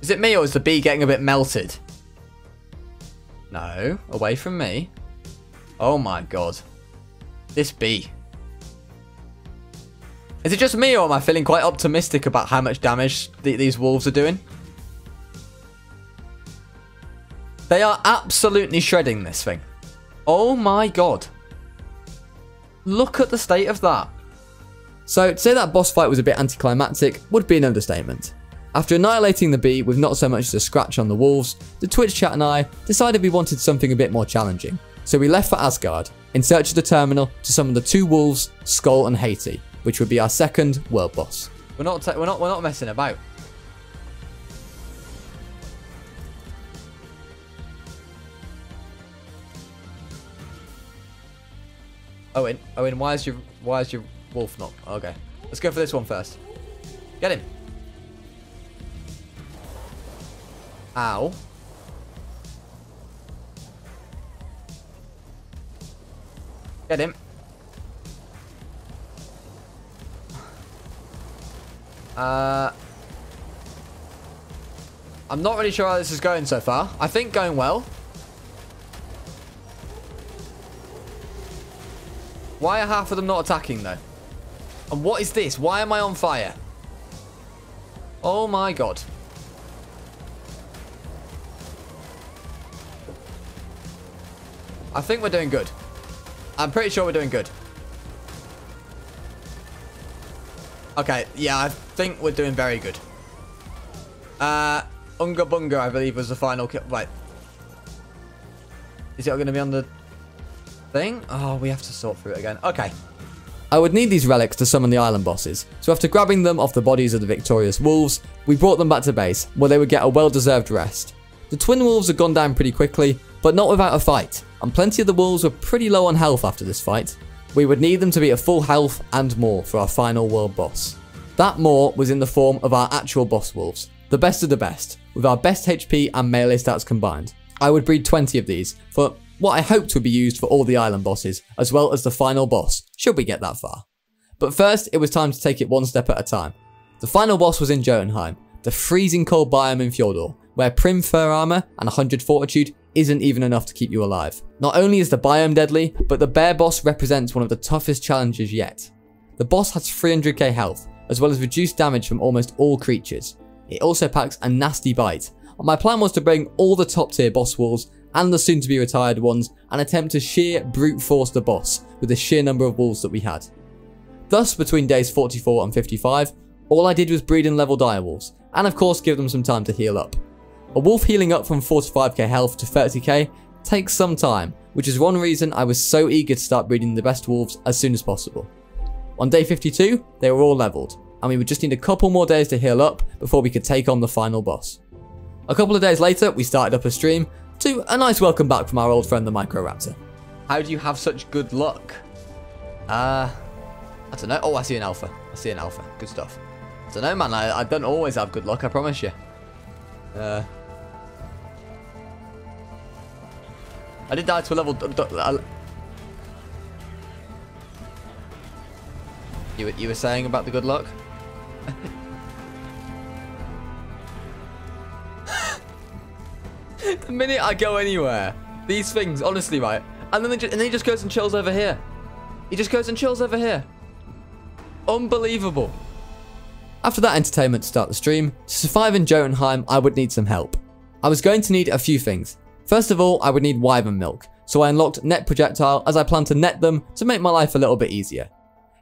Is it me or is the bee getting a bit melted? No, away from me. Oh my god. This bee. Is it just me or am I feeling quite optimistic about how much damage th these wolves are doing? They are absolutely shredding this thing. Oh my god. Look at the state of that. So to say that boss fight was a bit anticlimactic would be an understatement. After annihilating the bee with not so much as a scratch on the wolves, the Twitch chat and I decided we wanted something a bit more challenging. So we left for Asgard, in search of the terminal to summon the two wolves, Skoll and Hati, which would be our second world boss. We're not we're not we're not messing about. Owen, Owen, why is your why is your wolf not? Okay, let's go for this one first. Get him. Ow. Get him. Uh, I'm not really sure how this is going so far. I think going well. Why are half of them not attacking though? And what is this? Why am I on fire? Oh my god. I think we're doing good. I'm pretty sure we're doing good. Okay, yeah, I think we're doing very good. Uh, Unga Bunga, I believe, was the final kill. Right. Is it going to be on the thing? Oh, we have to sort through it again. Okay. I would need these relics to summon the island bosses, so after grabbing them off the bodies of the victorious wolves, we brought them back to base, where they would get a well-deserved rest. The twin wolves had gone down pretty quickly, but not without a fight, and plenty of the wolves were pretty low on health after this fight. We would need them to be at full health and more for our final world boss. That more was in the form of our actual boss wolves, the best of the best, with our best HP and melee stats combined. I would breed 20 of these for what I hoped would be used for all the island bosses, as well as the final boss, should we get that far. But first, it was time to take it one step at a time. The final boss was in Jotunheim, the freezing cold biome in Fjordur, where prim fur armor and 100 fortitude isn't even enough to keep you alive. Not only is the biome deadly, but the bear boss represents one of the toughest challenges yet. The boss has 300k health, as well as reduced damage from almost all creatures. It also packs a nasty bite, and my plan was to bring all the top tier boss wolves and the soon to be retired ones and attempt to sheer brute force the boss with the sheer number of wolves that we had. Thus, between days 44 and 55, all I did was breed and level direwolves, and of course give them some time to heal up. A wolf healing up from 45k health to 30k takes some time, which is one reason I was so eager to start breeding the best wolves as soon as possible. On day 52, they were all leveled, and we would just need a couple more days to heal up before we could take on the final boss. A couple of days later, we started up a stream a nice welcome back from our old friend the Microraptor. How do you have such good luck? Uh, I don't know. Oh, I see an alpha. I see an alpha. Good stuff. I don't know, man. I, I don't always have good luck, I promise you. Uh, I did die to a level... You, you were saying about the good luck? the minute I go anywhere, these things, honestly, right? And then, and then he just goes and chills over here. He just goes and chills over here. Unbelievable. After that entertainment to start the stream, to survive in Jotunheim, I would need some help. I was going to need a few things. First of all, I would need wyvern milk, so I unlocked net projectile as I plan to net them to make my life a little bit easier.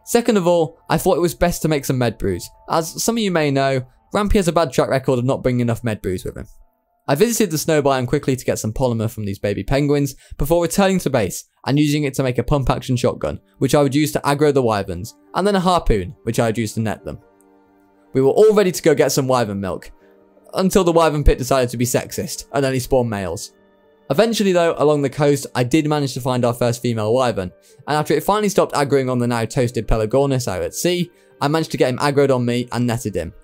Second of all, I thought it was best to make some med brews. As some of you may know, Rampy has a bad track record of not bringing enough med brews with him. I visited the snow biome quickly to get some polymer from these baby penguins before returning to base and using it to make a pump action shotgun, which I would use to aggro the wyverns, and then a harpoon, which I would use to net them. We were all ready to go get some wyvern milk, until the wyvern pit decided to be sexist and only spawn males. Eventually though, along the coast, I did manage to find our first female wyvern, and after it finally stopped aggroing on the now toasted Pelagornis out at sea, I managed to get him aggroed on me and netted him.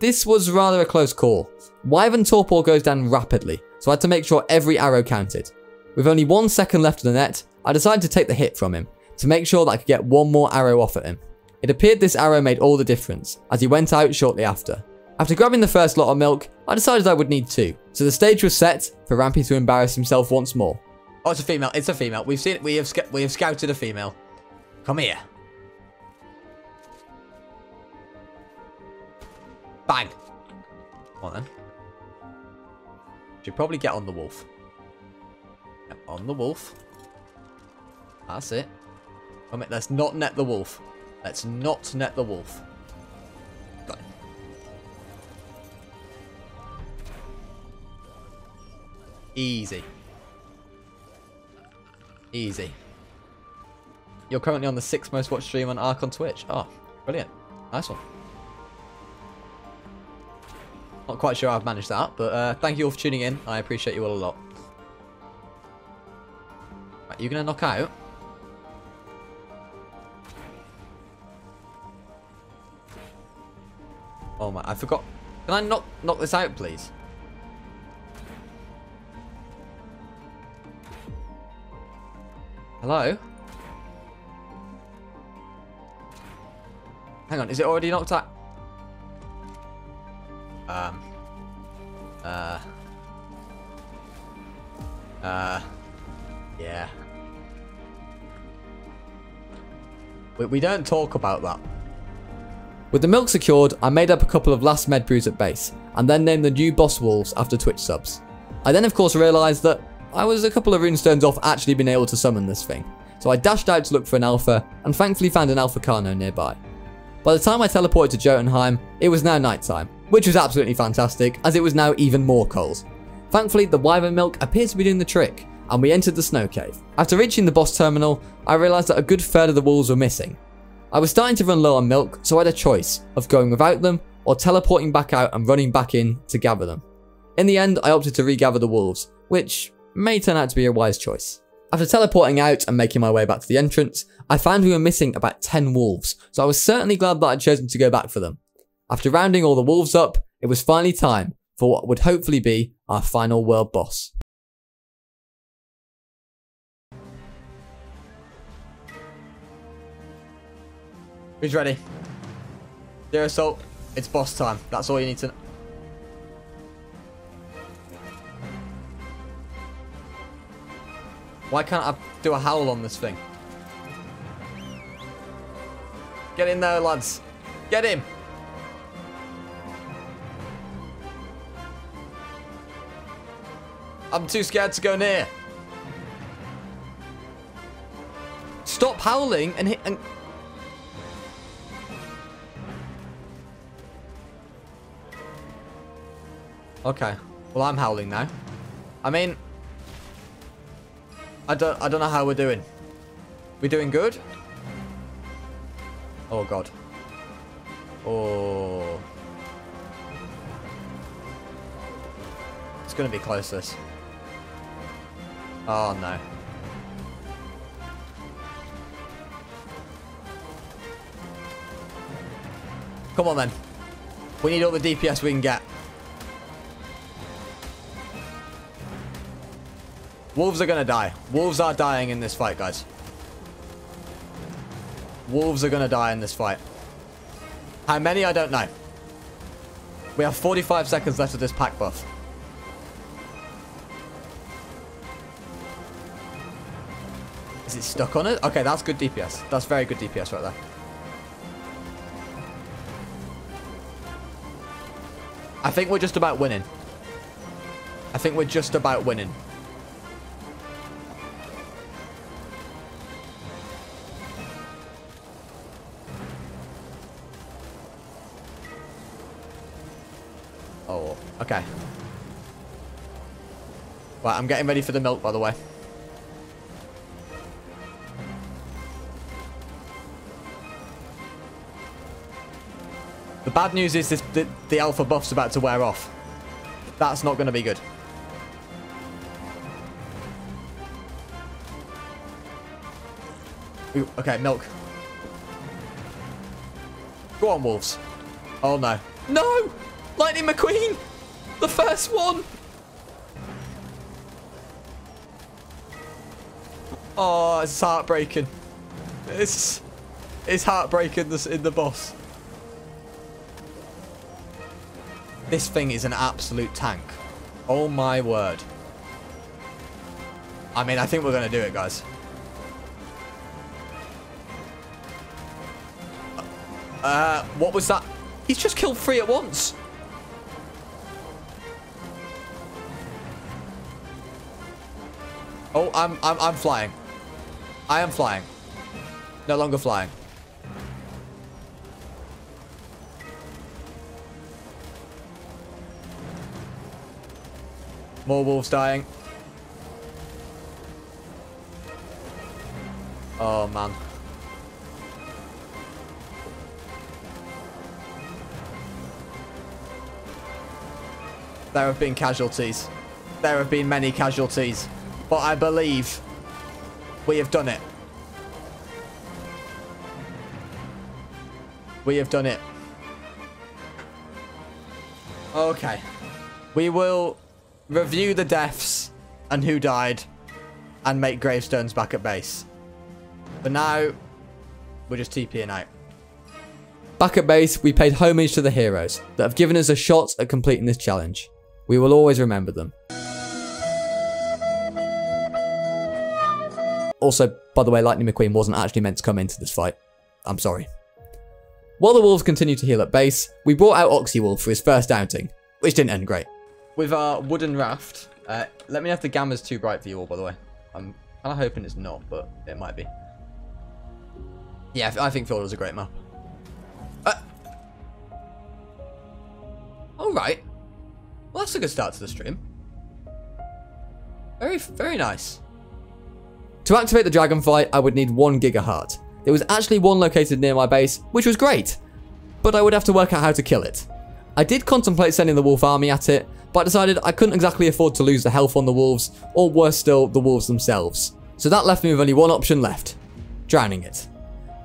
This was rather a close call. Wyvern torpor goes down rapidly, so I had to make sure every arrow counted. With only one second left in the net, I decided to take the hit from him, to make sure that I could get one more arrow off at him. It appeared this arrow made all the difference, as he went out shortly after. After grabbing the first lot of milk, I decided I would need two, so the stage was set for Rampy to embarrass himself once more. Oh, it's a female. It's a female. We've seen it. We have, we have scouted a female. Come here. Bang. Come on then. Should probably get on the wolf. Get on the wolf. That's it. Oh, I mean, let's not net the wolf. Let's not net the wolf. Got it. Easy. Easy. You're currently on the sixth most watched stream on Ark on Twitch. Oh, brilliant. Nice one. Not quite sure I've managed that, but uh, thank you all for tuning in. I appreciate you all a lot. Right, you gonna knock out? Oh my, I forgot. Can I knock knock this out, please? Hello? Hang on, is it already knocked out? We, we don't talk about that. With the milk secured, I made up a couple of last med brews at base, and then named the new boss wolves after Twitch subs. I then of course realised that I was a couple of runestones off actually being able to summon this thing, so I dashed out to look for an alpha, and thankfully found an alpha Carno nearby. By the time I teleported to Jotunheim, it was now night time, which was absolutely fantastic, as it was now even more cold. Thankfully, the wyvern milk appears to be doing the trick, and we entered the snow cave. After reaching the boss terminal, I realised that a good third of the wolves were missing. I was starting to run low on milk, so I had a choice of going without them or teleporting back out and running back in to gather them. In the end, I opted to regather the wolves, which may turn out to be a wise choice. After teleporting out and making my way back to the entrance, I found we were missing about 10 wolves, so I was certainly glad that I'd chosen to go back for them. After rounding all the wolves up, it was finally time for what would hopefully be our final world boss. Who's ready? Zero assault. It's boss time. That's all you need to know. Why can't I do a howl on this thing? Get in there, lads. Get him. I'm too scared to go near. Stop howling and hit and Okay. Well, I'm howling now. I mean, I don't, I don't know how we're doing. We doing good? Oh god. Oh. It's gonna be close. This. Oh no. Come on then. We need all the DPS we can get. Wolves are gonna die. Wolves are dying in this fight, guys. Wolves are going to die in this fight. How many, I don't know. We have 45 seconds left of this pack buff. Is it stuck on it? Okay, that's good DPS. That's very good DPS right there. I think we're just about winning. I think we're just about winning. Right, I'm getting ready for the milk, by the way. The bad news is this, the, the alpha buff's about to wear off. That's not going to be good. Ooh, okay, milk. Go on, wolves. Oh, no. No! Lightning McQueen! The first one! Oh, it's heartbreaking. It's, it's heartbreaking this, in the boss. This thing is an absolute tank. Oh my word. I mean, I think we're going to do it, guys. Uh, what was that? He's just killed three at once. Oh, I'm, I'm, I'm flying. I am flying. No longer flying. More wolves dying. Oh, man. There have been casualties. There have been many casualties. But I believe we have done it. We have done it. Okay. We will review the deaths and who died, and make gravestones back at base. But now, we're just TPing out. Back at base, we paid homage to the heroes that have given us a shot at completing this challenge. We will always remember them. Also, by the way, Lightning McQueen wasn't actually meant to come into this fight. I'm sorry. While the Wolves continued to heal at base, we brought out Oxywolf for his first outing, which didn't end great with our wooden raft. Uh, let me know if the gamma's too bright for you all, by the way. I'm kind of hoping it's not, but it might be. Yeah, I think Fjordur was a great map. Uh, all right. Well, that's a good start to the stream. Very, very nice. To activate the Dragonflight, I would need one Giga Heart. There was actually one located near my base, which was great, but I would have to work out how to kill it. I did contemplate sending the Wolf Army at it, but I decided I couldn't exactly afford to lose the health on the wolves, or worse still, the wolves themselves. So that left me with only one option left, drowning it.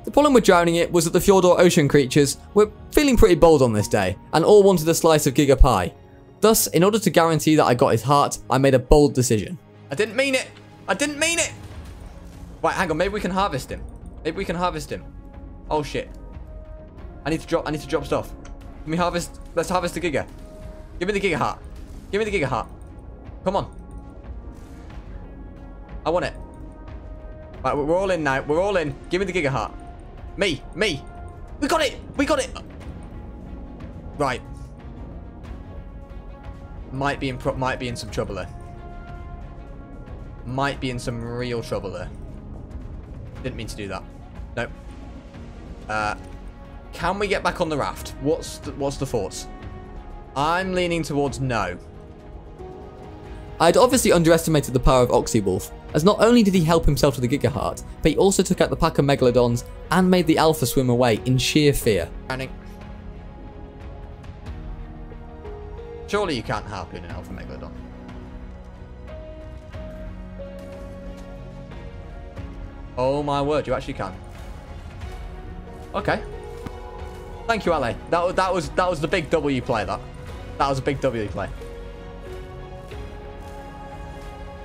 The problem with drowning it was that the Fjordur ocean creatures were feeling pretty bold on this day, and all wanted a slice of Giga Pie. Thus, in order to guarantee that I got his heart, I made a bold decision. I didn't mean it! I didn't mean it! Right, hang on, maybe we can harvest him. Maybe we can harvest him. Oh shit. I need to drop I need to drop stuff. Can we harvest let's harvest the Giga. Give me the Giga heart. Give me the Giga Heart. Come on. I want it. Right, we're all in now. We're all in. Give me the Giga Heart. Me. Me. We got it. We got it. Right. Might be in might be in some trouble there. Might be in some real trouble there. Didn't mean to do that. Nope. Uh, can we get back on the raft? What's the, what's the thoughts? I'm leaning towards no. I'd obviously underestimated the power of Oxywolf, as not only did he help himself to the Giga Heart, but he also took out the pack of Megalodons and made the Alpha swim away in sheer fear. Surely you can't harpoon an Alpha Megalodon. Oh my word, you actually can. Okay. Thank you, LA. That, that was that was the big W play, that. That was a big W play.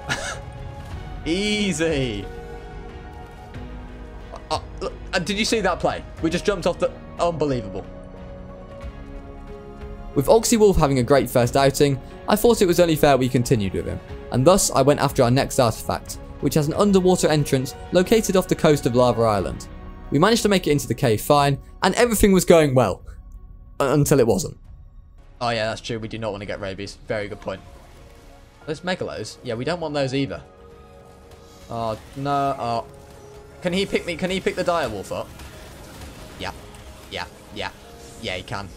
Easy. Uh, look, And did you see that play? We just jumped off the... Unbelievable. With Oxy Wolf having a great first outing, I thought it was only fair we continued with him, and thus I went after our next artifact, which has an underwater entrance located off the coast of Lava Island. We managed to make it into the cave fine, and everything was going well. Until it wasn't. Oh yeah, that's true, we do not want to get rabies. Very good point. Those megalos? Yeah, we don't want those either. Oh, no, oh. Can he pick me, can he pick the dire wolf up? Yeah, yeah, yeah, yeah, he can.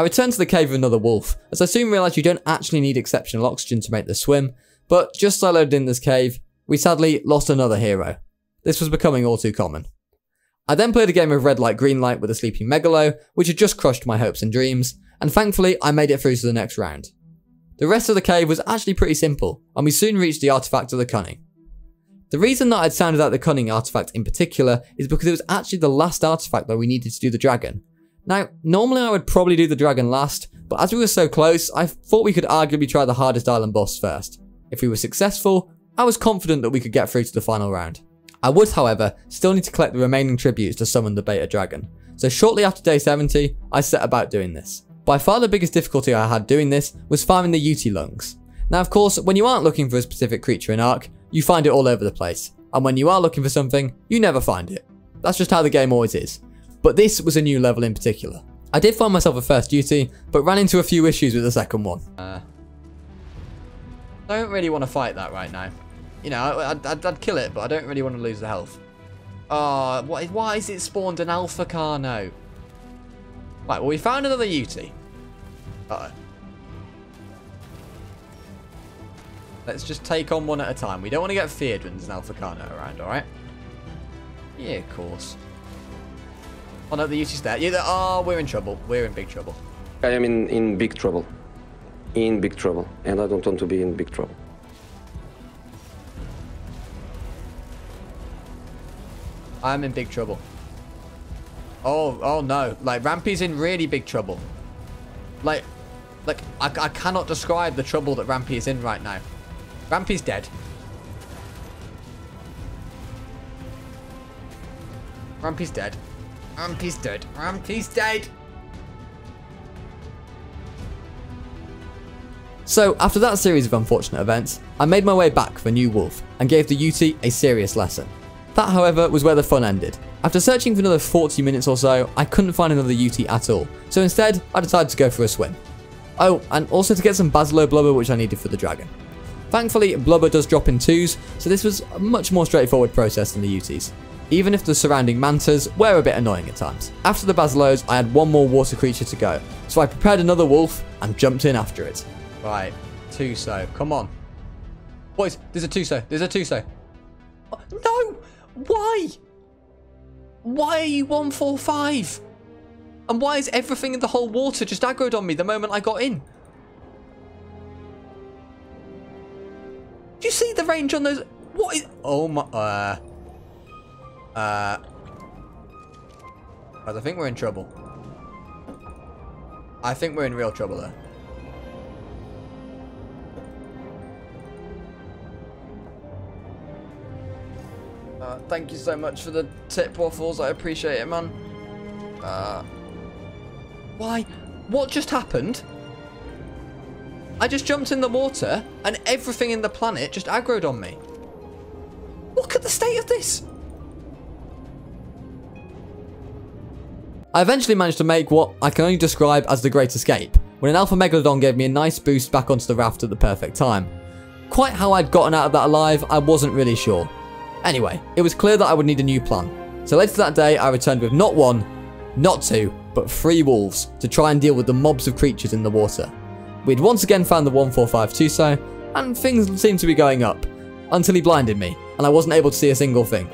Returned to the cave of another wolf, as I soon realised you don't actually need exceptional oxygen to make the swim, but just as I loaded in this cave, we sadly lost another hero. This was becoming all too common. I then played a game of red light green light with a sleeping megalo, which had just crushed my hopes and dreams, and thankfully I made it through to the next round. The rest of the cave was actually pretty simple, and we soon reached the artifact of the cunning. The reason that I'd sounded out the cunning artifact in particular is because it was actually the last artifact that we needed to do the dragon, now, normally I would probably do the dragon last, but as we were so close, I thought we could arguably try the hardest island boss first. If we were successful, I was confident that we could get through to the final round. I would, however, still need to collect the remaining tributes to summon the beta dragon, so shortly after day 70, I set about doing this. By far the biggest difficulty I had doing this was farming the Yuti lungs. Now of course, when you aren't looking for a specific creature in Ark, you find it all over the place, and when you are looking for something, you never find it. That's just how the game always is but this was a new level in particular. I did find myself a first Yuti, but ran into a few issues with the second one. Uh, I don't really want to fight that right now. You know, I'd, I'd, I'd, kill it, but I don't really want to lose the health. Oh, what, why is it spawned an Alpha Carno? Right, well, we found another Yuti. Uh oh Let's just take on one at a time. We don't want to get feared when there's an Alpha Carno around, alright? Yeah, of course. Oh no, the Yuti's there. Yeah, oh, we're in trouble. We're in big trouble. I am in, in big trouble. In big trouble. And I don't want to be in big trouble. I'm in big trouble. Oh, oh no. Like, Rampy's in really big trouble. Like, like, I, I cannot describe the trouble that Rampy is in right now. Rampy's dead. Rampy's dead. Rampy's dead. Rampy's dead. So, after that series of unfortunate events, I made my way back for New Wolf and gave the Yuti a serious lesson. That, however, was where the fun ended. After searching for another 40 minutes or so, I couldn't find another Yuti at all, so instead, I decided to go for a swim. Oh, and also to get some Basilo Blubber which I needed for the dragon. Thankfully, Blubber does drop in twos, so this was a much more straightforward process than the Yutis even if the surrounding mantas were a bit annoying at times. After the basilos, I had one more water creature to go, so I prepared another wolf and jumped in after it. Right, Tuso, come on. Boys, there's a Tuso, there's a Tuso. Oh, no! Why? Why are you 145? And why is everything in the whole water just aggroed on me the moment I got in? Do you see the range on those? What is... Oh my... Uh... Uh, I think we're in trouble. I think we're in real trouble there. Uh, thank you so much for the tip waffles. I appreciate it, man. Uh, why? What just happened? I just jumped in the water and everything in the planet just aggroed on me. Look at the state of this. I eventually managed to make what I can only describe as the Great Escape, when an Alpha Megalodon gave me a nice boost back onto the raft at the perfect time. Quite how I'd gotten out of that alive, I wasn't really sure. Anyway, it was clear that I would need a new plan. So later that day, I returned with not one, not two, but three wolves to try and deal with the mobs of creatures in the water. We'd once again found the 145 Tuso, and things seemed to be going up, until he blinded me, and I wasn't able to see a single thing.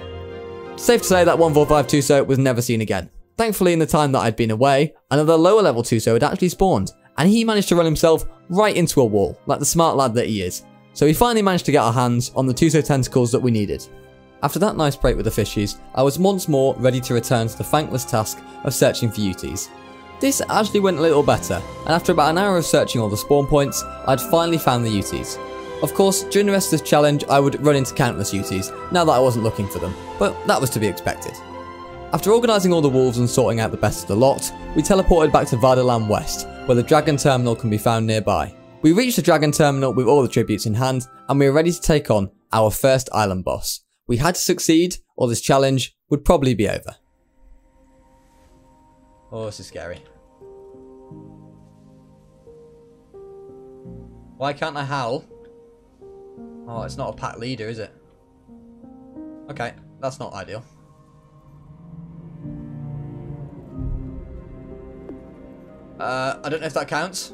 Safe to say that 145 Tuso was never seen again. Thankfully, in the time that I'd been away, another lower level Tuso had actually spawned, and he managed to run himself right into a wall, like the smart lad that he is. So we finally managed to get our hands on the Tuso tentacles that we needed. After that nice break with the fishies, I was once more ready to return to the thankless task of searching for Yutis. This actually went a little better, and after about an hour of searching all the spawn points, I'd finally found the Yutis. Of course, during the rest of this challenge, I would run into countless Yutis, now that I wasn't looking for them, but that was to be expected. After organising all the wolves and sorting out the best of the lot, we teleported back to Vardaland West, where the Dragon Terminal can be found nearby. We reached the Dragon Terminal with all the tributes in hand, and we were ready to take on our first island boss. We had to succeed, or this challenge would probably be over. Oh, this is scary. Why can't I howl? Oh, it's not a pack leader, is it? Okay, that's not ideal. Uh, I don't know if that counts.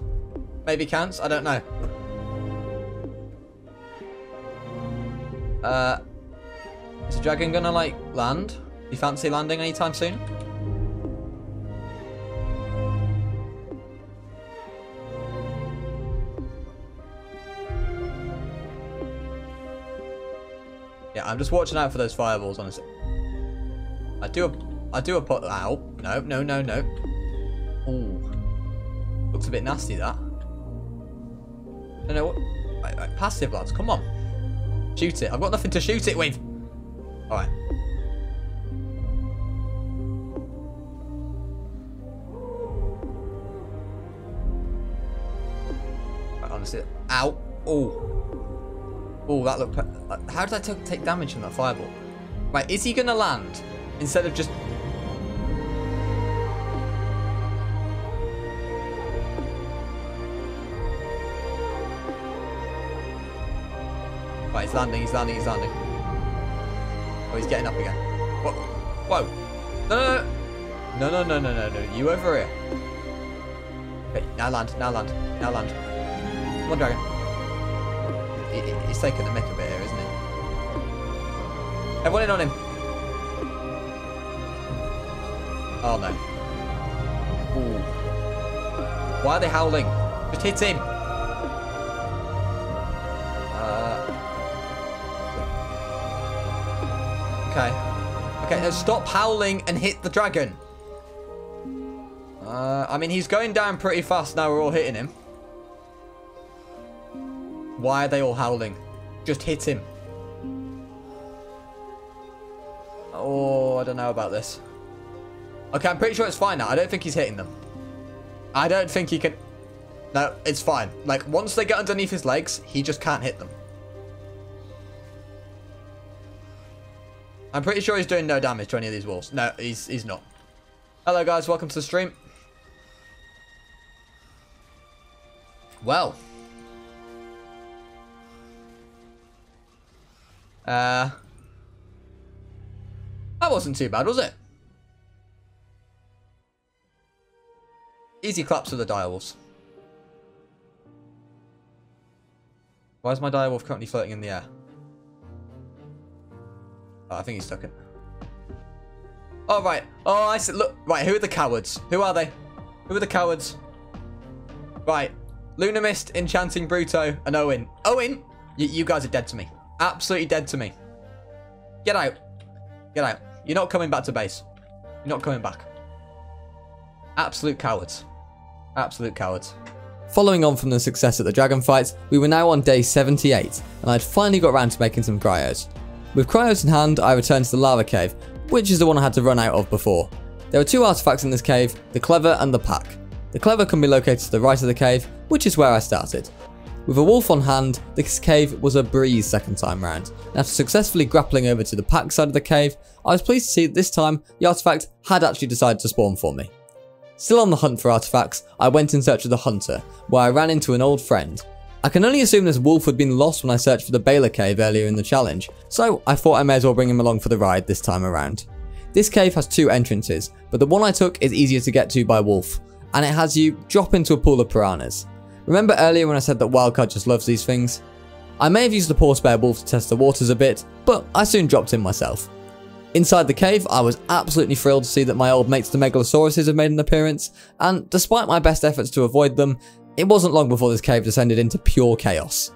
Maybe counts, I don't know. Uh, is the dragon gonna, like, land? You fancy landing anytime soon? Yeah, I'm just watching out for those fireballs, honestly. I do a, I do a. Ow! No, no, no, no. Looks a bit nasty that. No, no. Right, right, passive lads, come on. Shoot it. I've got nothing to shoot it with. All right. right honestly, ow! Oh. Oh, that looked... How did I take damage from that fireball? Right, is he going to land? Instead of just... Right, he's landing, he's landing, he's landing. Oh, he's getting up again. Whoa. Whoa. No, no, no. No, no, no, no, no. You over here. Okay, now land, now land, now land. Come on, dragon he's taking the mick a bit here, isn't he? Everyone in on him. Oh no. Ooh. Why are they howling? Just hit him. Okay. Okay, now stop howling and hit the dragon. Uh, I mean, he's going down pretty fast now we're all hitting him. Why are they all howling? Just hit him. Oh, I don't know about this. Okay, I'm pretty sure it's fine now. I don't think he's hitting them. I don't think he can... No, it's fine. Like, once they get underneath his legs, he just can't hit them. I'm pretty sure he's doing no damage to any of these walls. No, he's, he's not. Hello, guys. Welcome to the stream. Well, Uh, that wasn't too bad, was it? Easy claps for the direwolves. Why is my direwolf currently floating in the air? Oh, I think he stuck it. Oh, right. Oh, I see. Look. Right, who are the cowards? Who are they? Who are the cowards? Right. Lunar Mist, Enchanting Bruto, and Owen. Owen, you guys are dead to me. Absolutely dead to me. Get out. Get out. You're not coming back to base. You're not coming back. Absolute cowards. Absolute cowards. Following on from the success at the dragon fights, we were now on day 78, and I'd finally got around to making some cryos. With cryos in hand, I returned to the lava cave, which is the one I had to run out of before. There are two artifacts in this cave, the clever and the pack. The clever can be located to the right of the cave, which is where I started. With a wolf on hand, this cave was a breeze second time round, and after successfully grappling over to the pack side of the cave, I was pleased to see that this time the artifact had actually decided to spawn for me. Still on the hunt for artifacts, I went in search of the hunter, where I ran into an old friend. I can only assume this wolf had been lost when I searched for the Beyla cave earlier in the challenge, so I thought I may as well bring him along for the ride this time around. This cave has two entrances, but the one I took is easier to get to by wolf, and it has you drop into a pool of piranhas. Remember earlier when I said that Wildcard just loves these things? I may have used the poor spare wolf to test the waters a bit, but I soon dropped in myself. Inside the cave, I was absolutely thrilled to see that my old mates the Megalosauruses had made an appearance, and despite my best efforts to avoid them, it wasn't long before this cave descended into pure chaos.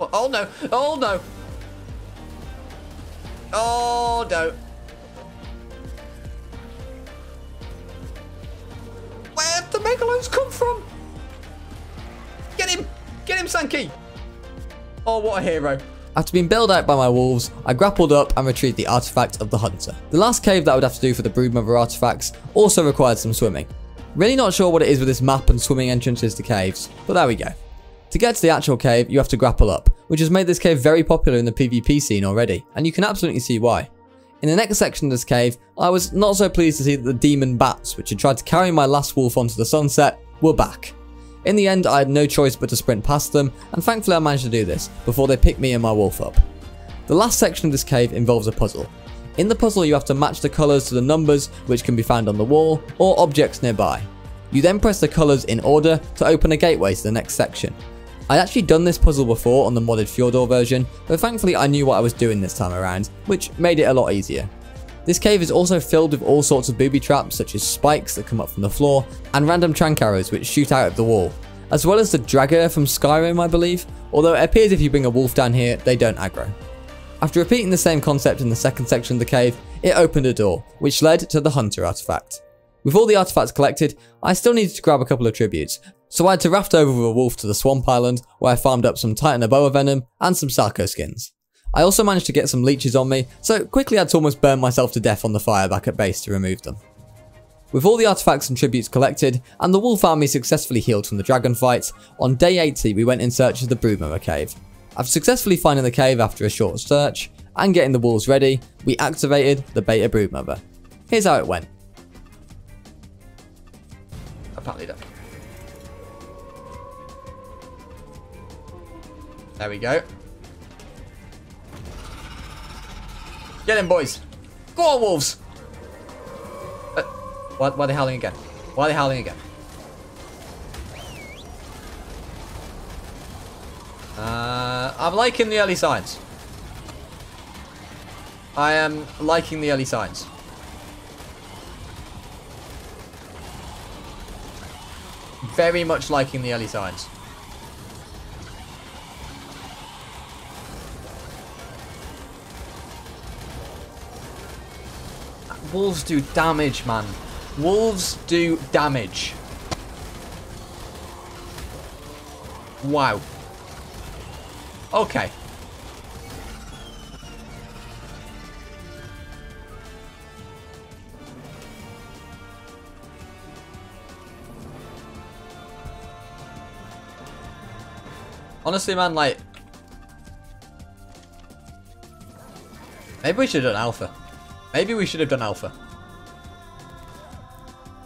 Oh, oh no! Oh no! Oh no! Where'd the Megalos come from? Get him! Get him, Sankey! Oh, what a hero. After being bailed out by my wolves, I grappled up and retrieved the artifact of the hunter. The last cave that I would have to do for the Broodmother artifacts also required some swimming. Really not sure what it is with this map and swimming entrances to caves, but there we go. To get to the actual cave, you have to grapple up, which has made this cave very popular in the PvP scene already, and you can absolutely see why. In the next section of this cave, I was not so pleased to see that the demon bats, which had tried to carry my last wolf onto the sunset, were back. In the end, I had no choice but to sprint past them, and thankfully I managed to do this, before they picked me and my wolf up. The last section of this cave involves a puzzle. In the puzzle you have to match the colours to the numbers which can be found on the wall, or objects nearby. You then press the colours in order to open a gateway to the next section. I'd actually done this puzzle before on the modded Fjordur version, but thankfully I knew what I was doing this time around, which made it a lot easier. This cave is also filled with all sorts of booby traps such as spikes that come up from the floor and random trank arrows which shoot out of the wall, as well as the Draugr from Skyrim I believe, although it appears if you bring a wolf down here they don't aggro. After repeating the same concept in the second section of the cave, it opened a door, which led to the Hunter artifact. With all the artifacts collected, I still needed to grab a couple of tributes, so I had to raft over with a wolf to the Swamp Island, where I farmed up some Titanoboa venom and some Sarco skins. I also managed to get some leeches on me, so quickly I had to almost burn myself to death on the fire back at base to remove them. With all the artifacts and tributes collected, and the wolf army successfully healed from the dragon fight, on day 80 we went in search of the Broodmother cave. After successfully finding the cave after a short search, and getting the wolves ready, we activated the beta Broodmother. Here's how it went. Up. There we go. Get in, boys. Go on, wolves. Uh, why, why are they howling again? Why are they howling again? Uh, I'm liking the early signs. I am liking the early signs. Very much liking the early signs. Wolves do damage, man. Wolves do damage. Wow. Okay. Honestly, man, like... Maybe we should have done alpha. Maybe we should have done alpha.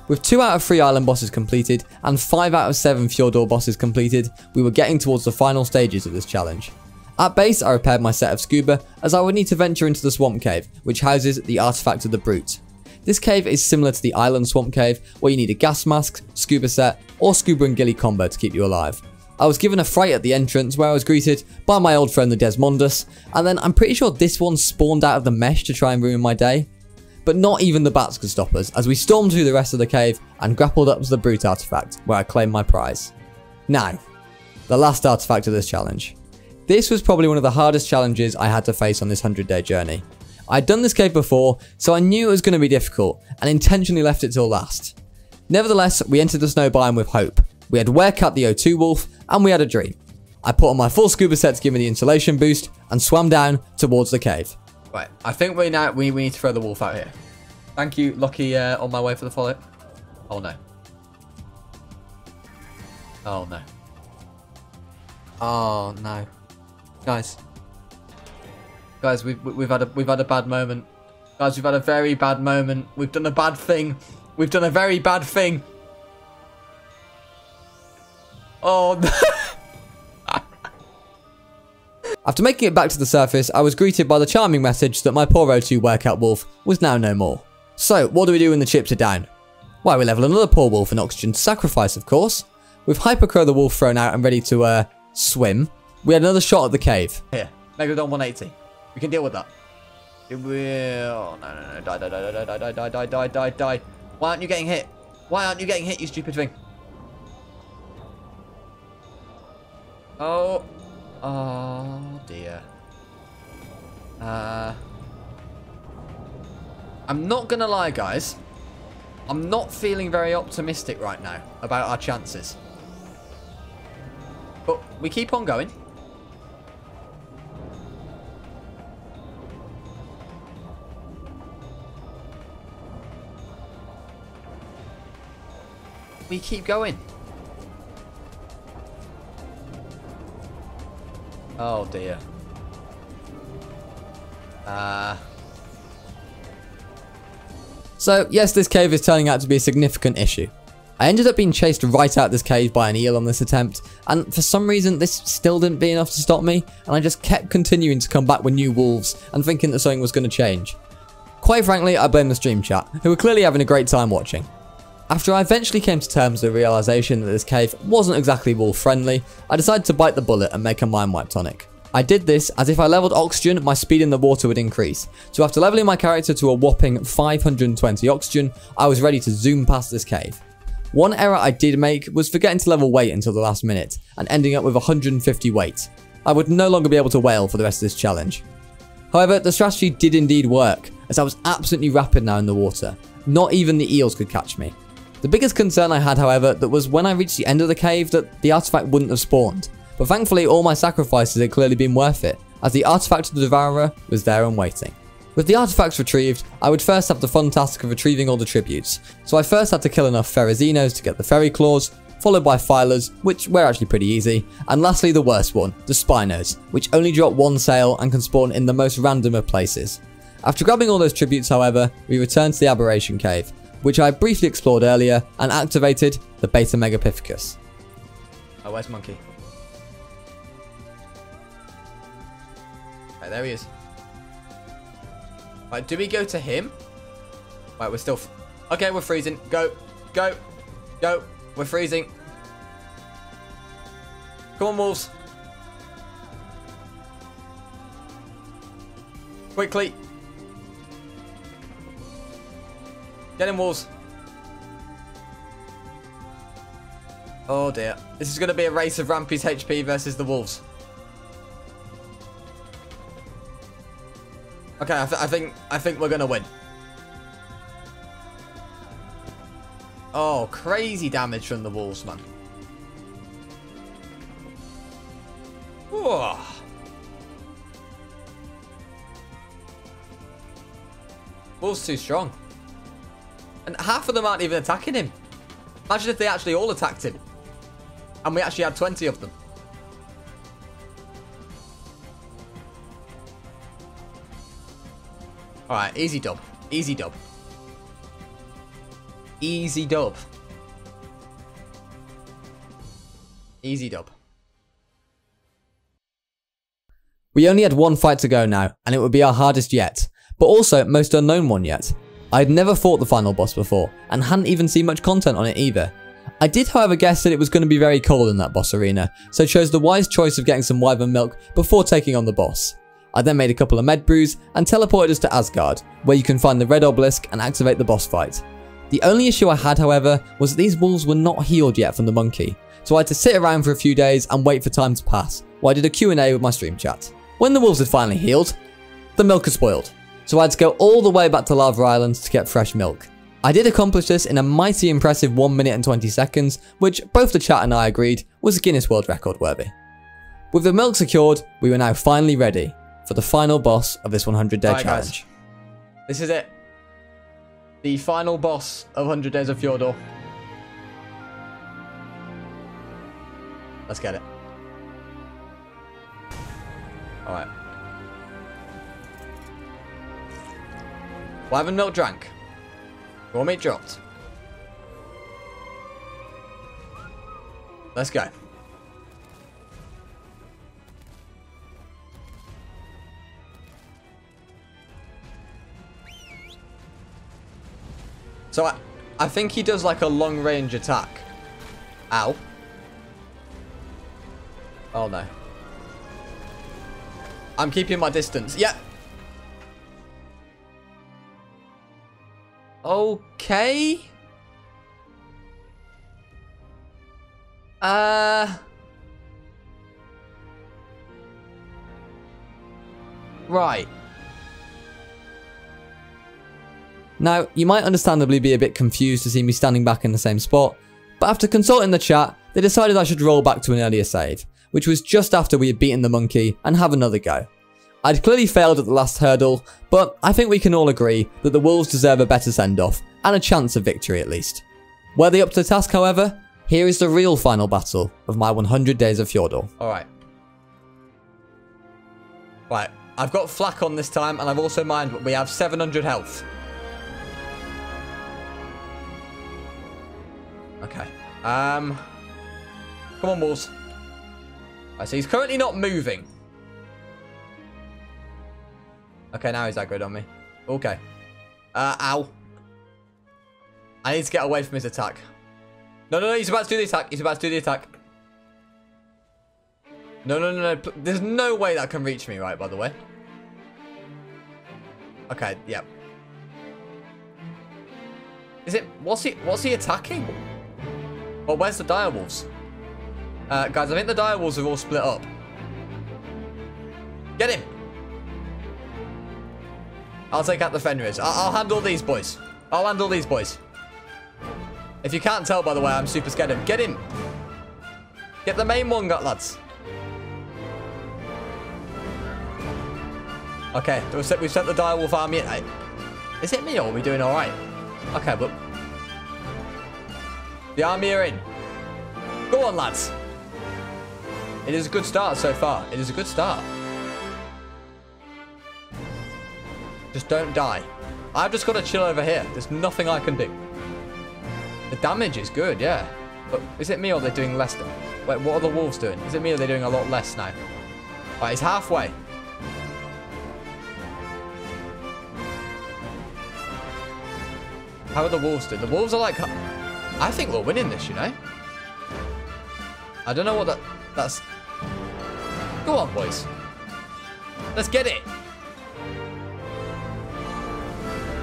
With 2 out of 3 island bosses completed and 5 out of 7 Fjordur bosses completed, we were getting towards the final stages of this challenge. At base, I repaired my set of scuba as I would need to venture into the swamp cave, which houses the artifact of the brute. This cave is similar to the island swamp cave, where you need a gas mask, scuba set, or scuba and ghillie combo to keep you alive. I was given a fright at the entrance where I was greeted by my old friend the Desmondus, and then I'm pretty sure this one spawned out of the mesh to try and ruin my day. But not even the bats could stop us, as we stormed through the rest of the cave and grappled up to the Brute artifact, where I claimed my prize. Now, the last artifact of this challenge. This was probably one of the hardest challenges I had to face on this 100 day journey. I'd done this cave before, so I knew it was going to be difficult, and intentionally left it till last. Nevertheless, we entered the snow biome with hope, we had Werecat the O2 Wolf, and we had a dream. I put on my full scuba set to give me the insulation boost, and swam down towards the cave. Right, I think we now we, we need to throw the wolf out here. Thank you, Lucky, uh, on my way for the follow. Oh no. Oh no. Oh no. Guys. Guys, we've we've had a we've had a bad moment. Guys, we've had a very bad moment. We've done a bad thing. We've done a very bad thing. Oh, no. After making it back to the surface, I was greeted by the charming message that my poor O2 Werecat wolf was now no more. So, what do we do when the chips are down? Why, we level another poor wolf in oxygen to sacrifice, of course. With Hypercrow the wolf thrown out and ready to, uh, swim, we had another shot at the cave. Here, Megalodon 180. We can deal with that. It will... No, no, no. Die, die, die, die, die, die, die, die, die, die, die. Why aren't you getting hit? Why aren't you getting hit, you stupid thing? Oh. Oh dear. Uh, I'm not going to lie, guys. I'm not feeling very optimistic right now about our chances. But we keep on going. We keep going. Oh dear. Uh... So, yes, this cave is turning out to be a significant issue. I ended up being chased right out of this cave by an eel on this attempt, and for some reason this still didn't be enough to stop me, and I just kept continuing to come back with new wolves and thinking that something was going to change. Quite frankly, I blame the stream chat, who were clearly having a great time watching. After I eventually came to terms with the realization that this cave wasn't exactly wolf friendly, I decided to bite the bullet and make a mind wipe tonic. I did this as if I leveled oxygen, my speed in the water would increase. So after leveling my character to a whopping 520 oxygen, I was ready to zoom past this cave. One error I did make was forgetting to level weight until the last minute and ending up with 150 weight. I would no longer be able to whale for the rest of this challenge. However, the strategy did indeed work, as I was absolutely rapid now in the water. Not even the eels could catch me. The biggest concern I had, however, that was when I reached the end of the cave that the artifact wouldn't have spawned. But thankfully all my sacrifices had clearly been worth it, as the artifact of the Devourer was there and waiting. With the artifacts retrieved, I would first have the fun task of retrieving all the tributes, so I first had to kill enough Therizinos to get the Fairy Claws, followed by Filers, which were actually pretty easy, and lastly the worst one, the Spinos, which only drop one sail and can spawn in the most random of places. After grabbing all those tributes however, we returned to the Aberration Cave, which I briefly explored earlier and activated the Beta Megapithecus. Oh, where's Monkey? Right, there he is. Right, do we go to him? Right, we're still... okay, we're freezing. Go. Go. Go. We're freezing. Come on, wolves. Quickly. Get him, wolves. Oh dear. This is going to be a race of Rampy's HP versus the wolves. Okay, I, th I think I think we're gonna win. Oh, crazy damage from the wolves, man. Whoa. Wolves too strong. And half of them aren't even attacking him. Imagine if they actually all attacked him. And we actually had 20 of them. Alright, easy dub. Easy dub. Easy dub. Easy dub. We only had one fight to go now, and it would be our hardest yet, but also most unknown one yet. I had never fought the final boss before, and hadn't even seen much content on it either. I did however guess that it was going to be very cold in that boss arena, so chose the wise choice of getting some wyvern milk before taking on the boss. I then made a couple of med brews and teleported us to Asgard, where you can find the red obelisk and activate the boss fight. The only issue I had however was that these wolves were not healed yet from the monkey, so I had to sit around for a few days and wait for time to pass, while I did a Q&A with my stream chat. When the wolves had finally healed, the milk had spoiled, so I had to go all the way back to Lava Island to get fresh milk. I did accomplish this in a mighty impressive 1 minute and 20 seconds, which both the chat and I agreed was Guinness World Record worthy. With the milk secured, we were now finally ready, for the final boss of this 100 day right, challenge. Guys. This is it. The final boss of 100 Days of Fjordur. Let's get it. Alright. Wyvern milk drank. Raw meat dropped. Let's go. So I, I think he does like a long range attack. Ow. Oh no. I'm keeping my distance. Yep. Okay. Uh. Right. Now, you might understandably be a bit confused to see me standing back in the same spot, but after consulting the chat, they decided I should roll back to an earlier save, which was just after we had beaten the monkey and have another go. I'd clearly failed at the last hurdle, but I think we can all agree that the Wolves deserve a better send-off, and a chance of victory at least. Were they up to the task, however? Here is the real final battle of my 100 days of Fjordur. Alright. Right, I've got flak on this time, and I've also mined, but we have 700 health. Okay. Um. Come on, Wolves. I see he's currently not moving. Okay, now he's aggroed on me. Okay. Uh, ow. I need to get away from his attack. No, no, no, he's about to do the attack. He's about to do the attack. No, no, no, no. There's no way that can reach me, right, by the way. Okay, yep. Is it... What's he... What's he attacking? Well, where's the direwolves? Uh, guys, I think the direwolves have all split up. Get him! I'll take out the Fenris. I'll, I'll handle these boys. I'll handle these boys. If you can't tell, by the way, I'm super scared of him. Get him! Get the main one, got lads. Okay, we've sent, we've sent the direwolf army in. Is it me or are we doing alright? Okay, but... The army are in. Go on, lads. It is a good start so far. It is a good start. Just don't die. I've just got to chill over here. There's nothing I can do. The damage is good, yeah. But is it me or they're doing less? Wait, what are the wolves doing? Is it me or they're doing a lot less now? Right, he's halfway. How are the wolves doing? The wolves are like... I think we're winning this, you know? I don't know what that... That's... Go on, boys. Let's get it.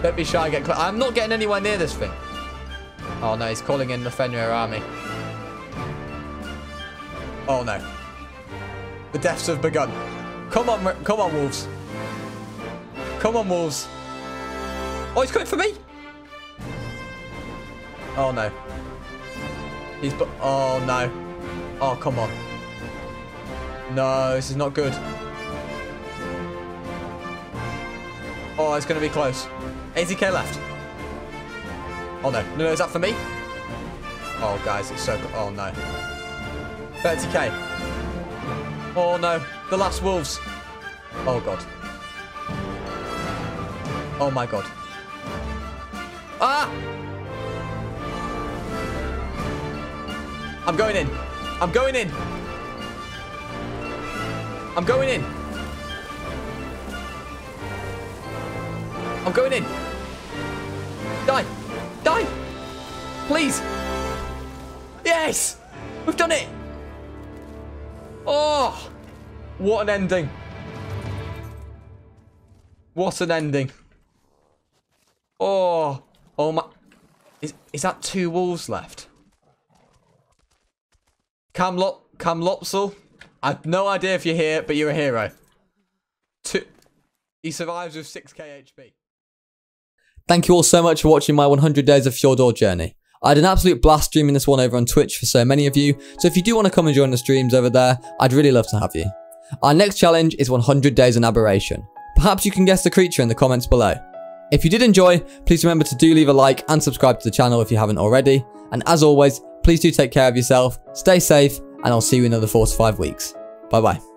Don't be shy, get close. I'm not getting anywhere near this thing. Oh no, he's calling in the Fenrir army. Oh no. The deaths have begun. Come on, come on, wolves. Come on, wolves. Oh, he's coming for me. Oh no. He's oh no. Oh come on. No, this is not good. Oh, it's gonna be close. 80k left. Oh no. No, no, is that for me? Oh guys, it's so oh no. 30k. Oh no. The last wolves. Oh god. Oh my god. Ah! I'm going in. I'm going in. I'm going in. I'm going in. Die. Die. Please. Yes. We've done it. Oh. What an ending. What an ending. Oh. Oh my. Is, is that two wolves left? Cam, Cam Lopsel, I've no idea if you're here, but you're a hero. Two he survives with 6k HP. Thank you all so much for watching my 100 Days of Fjordur journey. I had an absolute blast streaming this one over on Twitch for so many of you, so if you do want to come and join the streams over there, I'd really love to have you. Our next challenge is 100 Days in Aberration. Perhaps you can guess the creature in the comments below. If you did enjoy, please remember to do leave a like and subscribe to the channel if you haven't already. And as always, Please do take care of yourself, stay safe, and I'll see you in another four to five weeks. Bye bye.